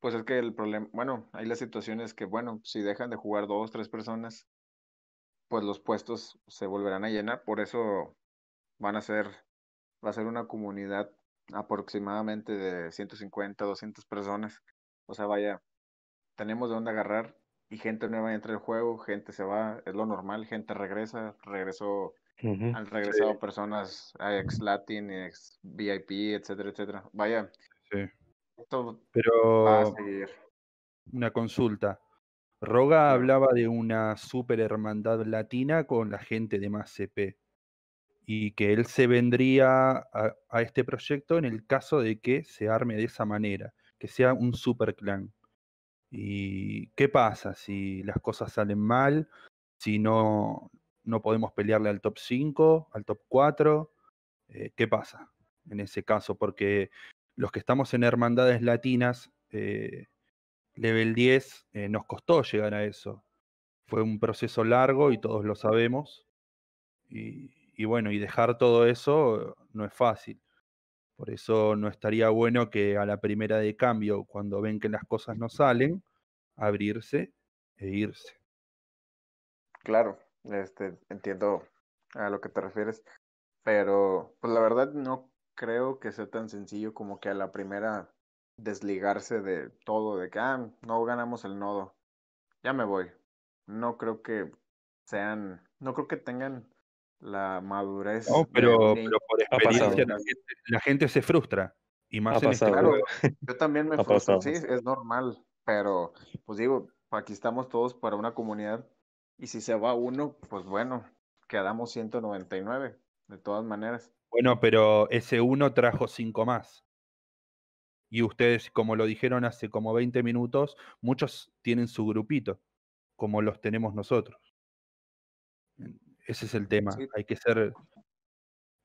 A: pues es que el problema, bueno, hay la situación es que, bueno, si dejan de jugar dos, tres personas, pues los puestos se volverán a llenar, por eso van a ser, va a ser una comunidad aproximadamente de 150, 200 personas. O sea, vaya, tenemos de dónde agarrar y gente nueva entra al juego, gente se va, es lo normal, gente regresa, regresó, han regresado personas ex Latin, ex VIP, etcétera, etcétera. Vaya,
H: Sí.
A: esto va a
H: Pero
A: seguir.
H: una consulta. Roga hablaba de una super hermandad latina con la gente de más CP y que él se vendría a, a este proyecto en el caso de que se arme de esa manera, que sea un super clan. ¿Y qué pasa si las cosas salen mal? Si no, no podemos pelearle al top 5, al top 4. eh, ¿Qué pasa en ese caso? Porque los que estamos en hermandades latinas, eh, level 10, eh, nos costó llegar a eso. Fue un proceso largo y todos lo sabemos. Y, y bueno, y dejar todo eso no es fácil. Por eso no estaría bueno que a la primera de cambio, cuando ven que las cosas no salen, abrirse e irse.
A: Claro, este, entiendo a lo que te refieres, pero pues la verdad no creo que sea tan sencillo como que a la primera desligarse de todo, de que ah, no ganamos el nodo, ya me voy. No creo que sean, no creo que tengan la madurez
H: No, pero, por experiencia la gente, la gente se frustra. Y más
N: Ha
H: en este
N: pasado.
A: Claro, yo también me
N: Ha
A: frustro,
N: pasado.
A: sí, es normal, pero pues digo, aquí estamos todos para una comunidad y si se va uno, pues bueno, quedamos 199, de todas maneras.
H: Bueno, pero ese uno trajo cinco más. Y ustedes, como lo dijeron hace como 20 minutos, muchos tienen su grupito, como los tenemos nosotros. Ese es el tema.
A: Sí,
H: Hay que ser.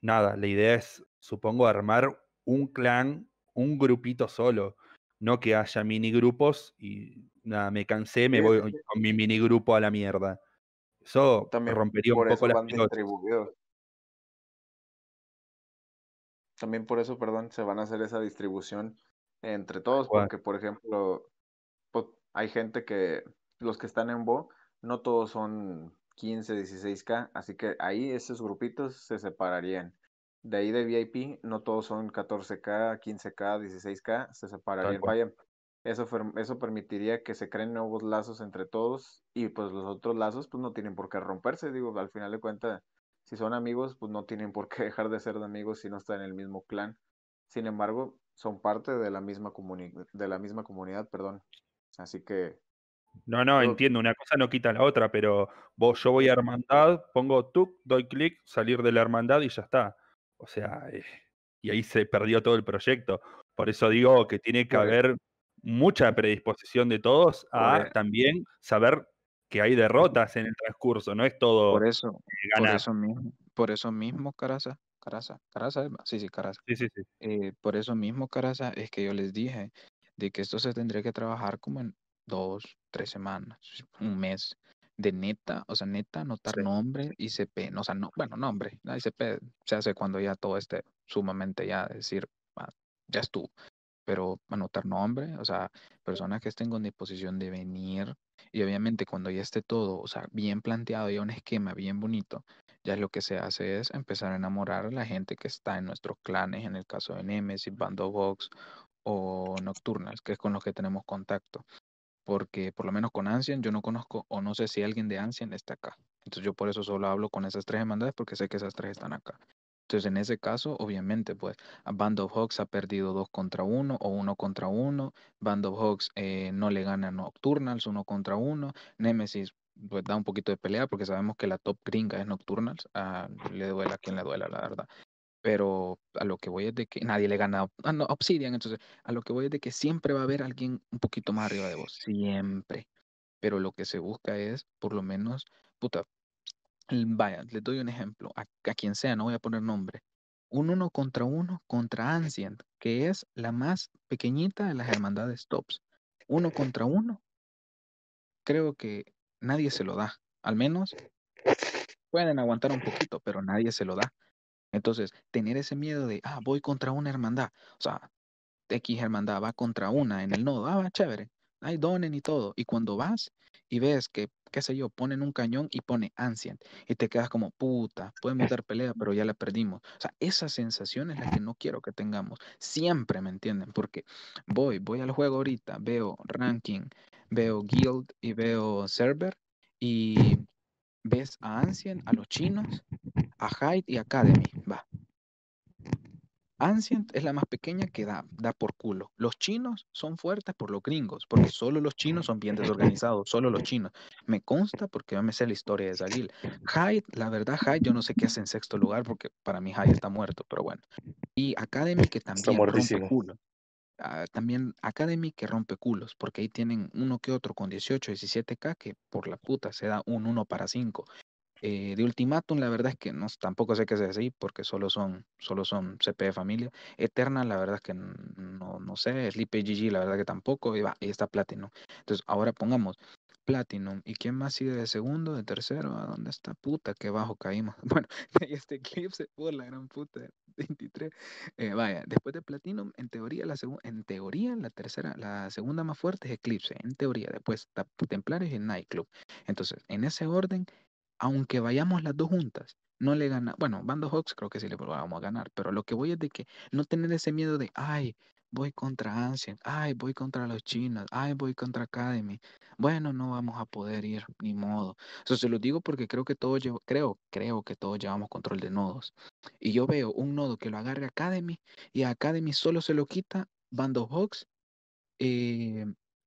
H: Nada, la idea es, supongo, armar un clan, un grupito solo. No que haya mini grupos y nada, me cansé, me
A: sí,
H: voy con mi mini grupo a la mierda. Eso
A: también
H: rompería un
A: por
H: poco
A: eso
H: las pelotas.
A: También por eso, perdón, se van a hacer esa distribución entre todos, porque por ejemplo, pues, hay gente que los que están en Bo, no todos son 15, 16K, así que ahí esos grupitos se separarían. De ahí de VIP, no todos son 14K, 15K, 16K, se separarían. Vaya, eso, eso permitiría que se creen nuevos lazos entre todos y pues los otros lazos pues no tienen por qué romperse. Digo, al final de cuentas, si son amigos, pues no tienen por qué dejar de ser de amigos si no están en el mismo clan. Sin embargo, son parte de la misma comuni- de la misma comunidad, perdón. Así que
H: No, no, entiendo, una cosa no quita la otra, pero vos, yo voy a hermandad, pongo tuk, doy clic, salir de la hermandad y ya está. O sea, eh, y ahí se perdió todo el proyecto. Por eso digo que tiene que
K: Por,
H: haber mucha predisposición de todos
K: por
H: a
K: e-
H: también saber que hay derrotas en el transcurso, no es
K: por
H: todo
K: eso,
H: eh,
K: por
H: ganar.
K: eso mismo, por eso mismo, Caraza, Caraza, Caraza, sí, sí, Caraza.
H: Sí, sí, sí.
K: Eh, por eso mismo, Caraza, es que yo les dije de que esto se tendría que trabajar como en dos, tres semanas, un mes de neta, o sea, neta, anotar
H: Sí.
K: nombre y CP, no, o sea, no, bueno, nombre, la ICP se hace cuando ya todo esté sumamente ya, decir, "Ah, ya estuvo, pero anotar nombre, o sea, personas que estén con disposición de venir y obviamente cuando ya esté todo, o sea, bien planteado, ya un esquema bien bonito, ya lo que se hace es empezar a enamorar a la gente que está en nuestros clanes, en el caso de Nemesis, Bando Box o Nocturnals, que es con los que tenemos contacto. Porque por lo menos con Ancien yo no conozco o no sé si alguien de Ancien está acá. Entonces yo por eso solo hablo con esas tres hermandades porque sé que esas tres están acá. Entonces en ese caso, obviamente, pues Band of Hawks ha perdido dos contra uno o uno contra uno. Band of Hawks eh, no le gana a Nocturnals uno contra uno. Nemesis pues da un poquito de pelea porque sabemos que la top gringa es Nocturnals. Ah, le duela a quien le duela, la verdad. Pero a lo que voy es de que nadie le gana a no, Obsidian. Entonces, a lo que voy es de que siempre va a haber alguien un poquito más arriba de vos. Siempre. Pero lo que se busca es, por lo menos, puta, vaya, les doy un ejemplo. A, a quien sea, no voy a poner nombre. Un uno contra uno contra Ancient, que es la más pequeñita de las hermandades tops. Uno contra uno, creo que nadie se lo da. Al menos pueden aguantar un poquito, pero nadie se lo da. Entonces, tener ese miedo de, ah, voy contra una hermandad. O sea, X hermandad va contra una en el nodo. Ah, va, chévere. Hay donen y todo. Y cuando vas y ves que, qué sé yo, ponen un cañón y pone Ancient. Y te quedas como, puta, podemos dar pelea, pero ya la perdimos. O sea, esa sensación es la que no quiero que tengamos. Siempre, ¿me entienden? Porque voy, voy al juego ahorita, veo ranking, veo guild y veo server. Y ves a Ancient, a los chinos, a Hyde y Academy. Va. Ancient es la más pequeña que da, da por culo. Los chinos son fuertes por los gringos, porque solo los chinos son bien desorganizados, solo los chinos. Me consta porque yo me sé la historia de Zagil. Hyde, la verdad, Hyde, yo no sé qué hace en sexto lugar, porque para mí Hyde está muerto, pero bueno. Y Academy que también rompe culo. Ah, también Academy que rompe culos, porque ahí tienen uno que otro con 18, 17k que por la puta se da un 1 para 5. Eh, de Ultimatum, la verdad es que no, tampoco sé qué es así, porque solo son, solo son CP de familia. Eternal, la verdad es que no, no sé. Sleepy GG, la verdad que tampoco. Y va, y está Platinum. Entonces, ahora pongamos Platinum. ¿Y quién más sigue de segundo, de tercero? ¿A dónde está puta? Qué bajo caímos. [LAUGHS] Bueno, [LAUGHS] este Eclipse, por la gran puta, 23. Eh, vaya, después de Platinum, en teoría, la en teoría, la tercera, la segunda más fuerte es Eclipse. En teoría, después Templarios y Nightclub. Entonces, en ese orden, aunque vayamos las dos juntas, no le gana. Bueno, Bando Hawks creo que sí le vamos a ganar, pero lo que voy es de que no tener ese miedo de, ay, voy contra Ancient, ay, voy contra los chinos, ay, voy contra Academy. Bueno, no vamos a poder ir, ni modo. Eso se lo digo porque creo que todos llevo- creo, creo que todos llevamos control de nodos. Y yo veo un nodo que lo agarre Academy y a Academy solo se lo quita Bando Hawks eh,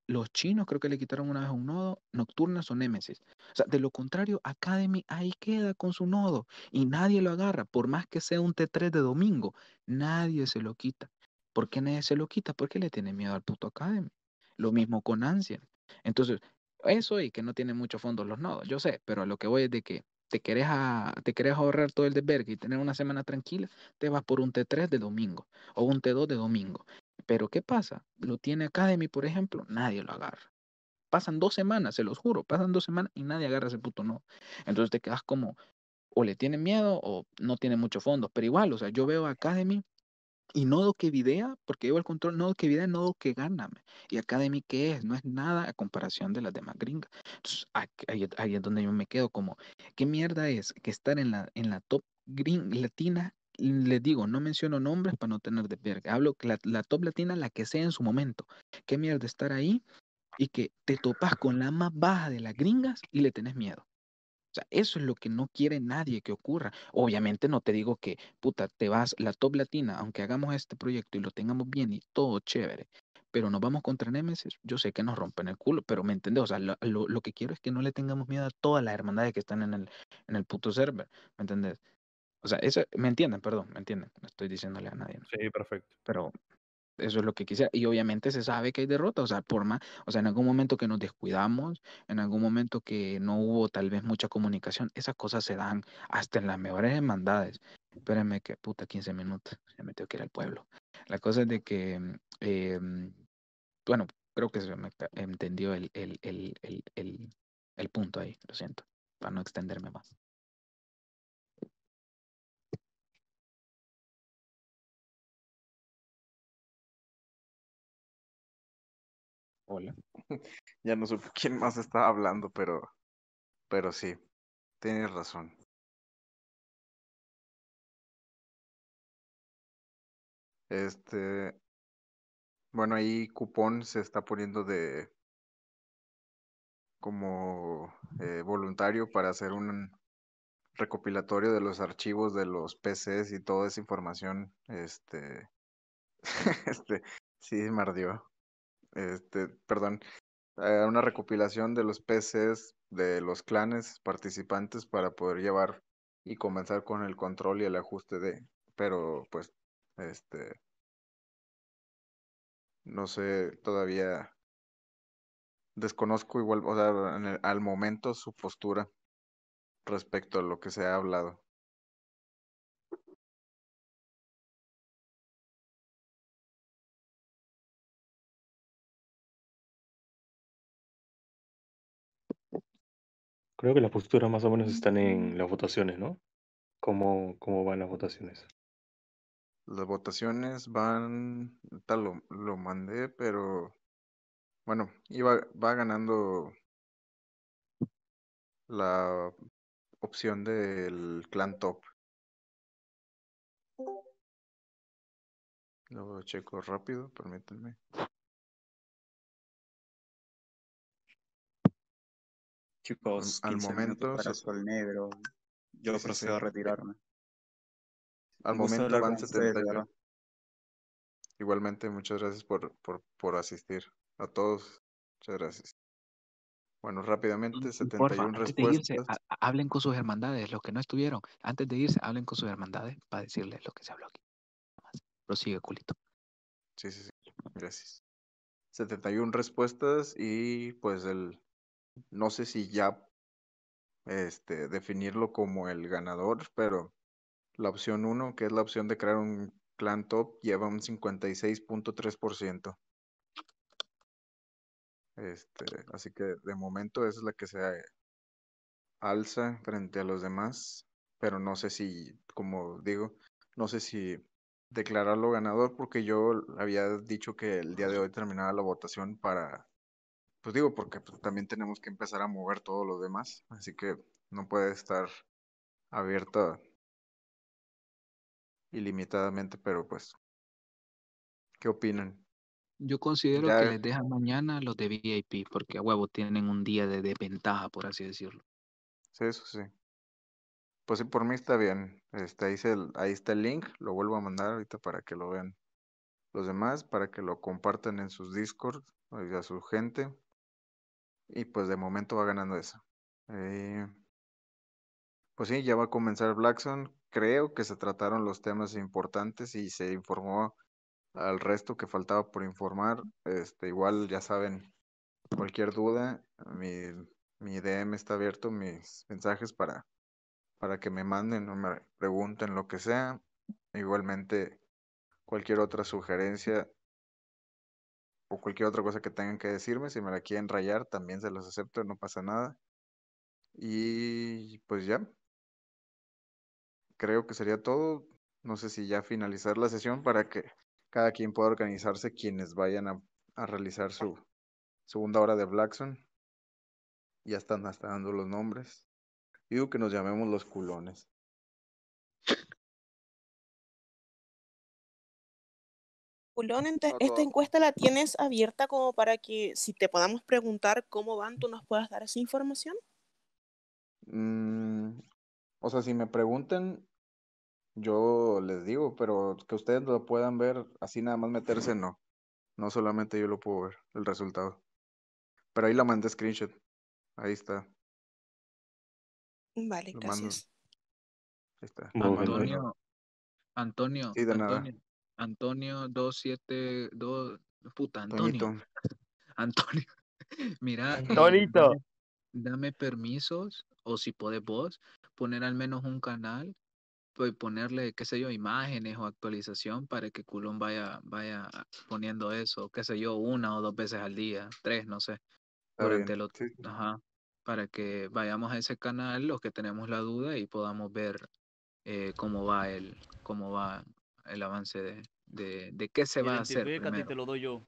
K: los chinos creo que le quitaron una vez un nodo, Nocturnas o Nemesis. O sea, de lo contrario, Academy ahí queda con su nodo y nadie lo agarra, por más que sea un T3 de domingo, nadie se lo quita. ¿Por qué nadie se lo quita? Porque le tiene miedo al puto Academy. Lo mismo con Ancient. Entonces, eso y que no tiene mucho fondo los nodos, yo sé, pero a lo que voy es de que te querés, a- te querés ahorrar todo el desvergue y tener una semana tranquila, te vas por un T3 de domingo o un T2 de domingo. Pero ¿qué pasa? Lo tiene Academy, por ejemplo, nadie lo agarra. Pasan dos semanas, se los juro, pasan dos semanas y nadie agarra ese puto nodo. Entonces te quedas como, o le tiene miedo o no tiene mucho fondo. Pero igual, o sea, yo veo a Academy y nodo que videa, porque llevo el control, nodo que videa, nodo que gana. Y Academy, ¿qué es? No es nada a comparación de las demás gringas. Entonces, ahí, ahí es donde yo me quedo como, ¿qué mierda es que estar en la, en la top green latina? Les digo, no menciono nombres para no tener de verga. Hablo que la, la top latina, la que sea en su momento. ¿Qué mierda estar ahí y que te topas con la más baja de las gringas y le tenés miedo? O sea, eso es lo que no quiere nadie que ocurra. Obviamente no te digo que, puta, te vas la top latina, aunque hagamos este proyecto y lo tengamos bien y todo chévere, pero nos vamos contra Nemesis, yo sé que nos rompen el culo, pero me entiendes, o sea, lo, lo- lo que quiero es que no le tengamos miedo a todas las hermandades que están en el, en el puto server, ¿me entiendes? O sea, eso, me entienden, perdón, me entienden, no estoy diciéndole a nadie, ¿no?
G: Sí, perfecto.
K: pero eso es lo que quisiera. Y obviamente se sabe que hay derrota, o sea, por más, o sea, en algún momento que nos descuidamos, en algún momento que no hubo tal vez mucha comunicación, esas cosas se dan hasta en las mejores hermandades. Espérenme que, puta, 15 minutos, ya me tengo que ir al pueblo. La cosa es de que, mm, mm, bueno, creo que se me entendió el, el, el, el punto ahí, lo siento, para no extenderme más. Hola. [LAUGHS]
A: Ya no supe quién más estaba hablando, pero, pero sí, tienes razón. Este, bueno, ahí cupón se está poniendo de como eh, voluntario para hacer un recopilatorio de los archivos de los PCs y toda esa información. Este, [LAUGHS] este, sí, me ardió. Este, perdón, eh, una recopilación de los PCs de los clanes participantes para poder llevar y comenzar con el control y el ajuste de, pero pues, este, no sé, todavía desconozco igual, o sea, en el- al momento su postura respecto a lo que se ha hablado.
G: Creo que las posturas más o menos están en las votaciones, ¿no? ¿Cómo, cómo van las votaciones?
A: Las votaciones van, tal lo, lo mandé, pero bueno, iba, va ganando la opción del clan top. Lo checo rápido, permítanme.
I: Chicos,
A: Al
I: 15 minutos
A: momento
I: para
A: se-
I: Sol Negro. Yo
A: Sí,
I: procedo
A: sí.
I: a retirarme.
A: Al
I: Un
A: momento
I: hablar
A: van
I: con ustedes, de
A: 70
I: verdad.
A: igualmente, muchas gracias por, por, por asistir. A todos, muchas gracias. Bueno, rápidamente,
K: Y- y
A: 71
K: porfa, antes de irse,
A: respuestas.
K: ha- ha- hablen con sus hermandades, los que no estuvieron. Antes de irse, hablen con sus hermandades para decirles lo que se habló aquí. Prosigue, culito.
A: Sí, sí, sí. Gracias. 71 respuestas y pues el, no sé si ya este, definirlo como el ganador, pero la opción 1, que es la opción de crear un clan top, lleva un 56.3%. Este, así que de momento es la que se alza frente a los demás, pero no sé si, como digo, no sé si declararlo ganador porque yo había dicho que el día de hoy terminaba la votación para, pues digo, porque pues, también tenemos que empezar a mover todo lo demás, así que no puede estar abierta ilimitadamente, pero pues, ¿qué opinan?
K: Yo considero
A: Ya-
K: que les dejan mañana los de VIP, porque a huevo tienen un día de desventaja, por así decirlo.
A: Sí, eso sí. Pues sí, por mí está bien. Este, ahí, se- ahí está el link, lo vuelvo a mandar ahorita para que lo vean los demás, para que lo compartan en sus Discord y a su gente. Y pues de momento va ganando eso. Eh, pues sí, ya va a comenzar Blackson. Creo que se trataron los temas importantes y se informó al resto que faltaba por informar. Este, igual ya saben, cualquier duda, mi, mi DM está abierto, mis mensajes para, para que me manden o me pregunten lo que sea. Igualmente, cualquier otra sugerencia o cualquier otra cosa que tengan que decirme, si me la quieren rayar, también se los acepto, no pasa nada. Y pues ya, creo que sería todo. No sé si ya finalizar la sesión para que cada quien pueda organizarse quienes vayan a, a realizar su segunda hora de Blackson. Ya están hasta dando los nombres. Digo que nos llamemos los culones.
N: Culón, esta encuesta la tienes abierta como para que si te podamos preguntar cómo van, tú nos puedas dar esa información.
A: Mm, o sea, si me preguntan, yo les digo, pero que ustedes lo puedan ver así nada más meterse, no. No solamente yo lo puedo ver, el resultado. Pero ahí la mandé screenshot. Ahí está.
N: Vale,
A: Lo mando.
N: gracias.
A: Ahí está.
K: Antonio, Antonio,
A: Sí, de nada.
K: Antonio, Antonio 272, puta, Antonio. [LAUGHS] Antonio, [LAUGHS] mira, eh,
L: Antonito.
K: dame, dame permisos, o si podés vos, poner al menos un canal, pues ponerle, qué sé yo, imágenes o actualización para que Culón vaya, vaya poniendo eso, qué sé yo, una o dos veces al día, tres, no sé, durante
A: sí.
K: ajá, para que vayamos a ese canal los que tenemos la duda y podamos ver eh, cómo va el, cómo va el avance de, de, de qué se va a hacer
O: Identifícate y
K: primero.
O: te lo doy yo.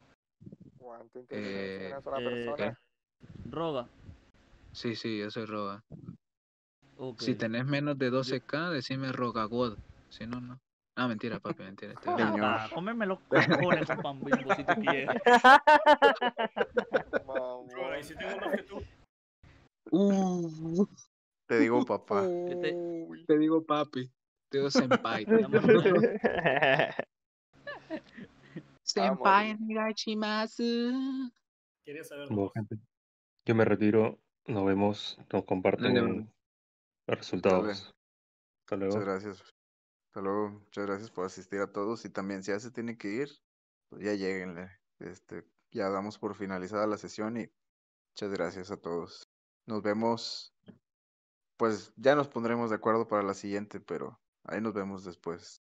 C: ¿Cuánta inteligencia en
K: Eh,
C: una sola
O: Eh,
C: persona?
O: Roga.
K: sí, sí, yo soy Roga.
O: Ok.
K: Si tenés menos de 12k, decime Rogagod. Si no, no. Ah, mentira, papi, mentira.
O: acá, [LAUGHS] cómeme los cojones con pan bimbo si tú quieres. [LAUGHS]
C: Mamón.
P: Roga, ¿y si tengo más que tú?
K: Uh,
A: Te digo papá.
O: ¿Qué te-
C: Uy.
K: te digo papi. [LAUGHS] Te digo [LAUGHS] senpai. senpai,
C: morir.
K: onegaishimasu.
P: Quería saber
G: Bueno,
P: vos.
G: gente, yo me retiro. Nos vemos. Nos comparten los resultados. Hasta
A: Muchas
G: luego.
A: gracias. Hasta luego. Muchas gracias por asistir a todos. Y también si ya se tiene que ir, pues ya lleguenle. Este, ya damos por finalizada la sesión y muchas gracias a todos. Nos vemos. Pues ya nos pondremos de acuerdo para la siguiente, pero ahí nos vemos después.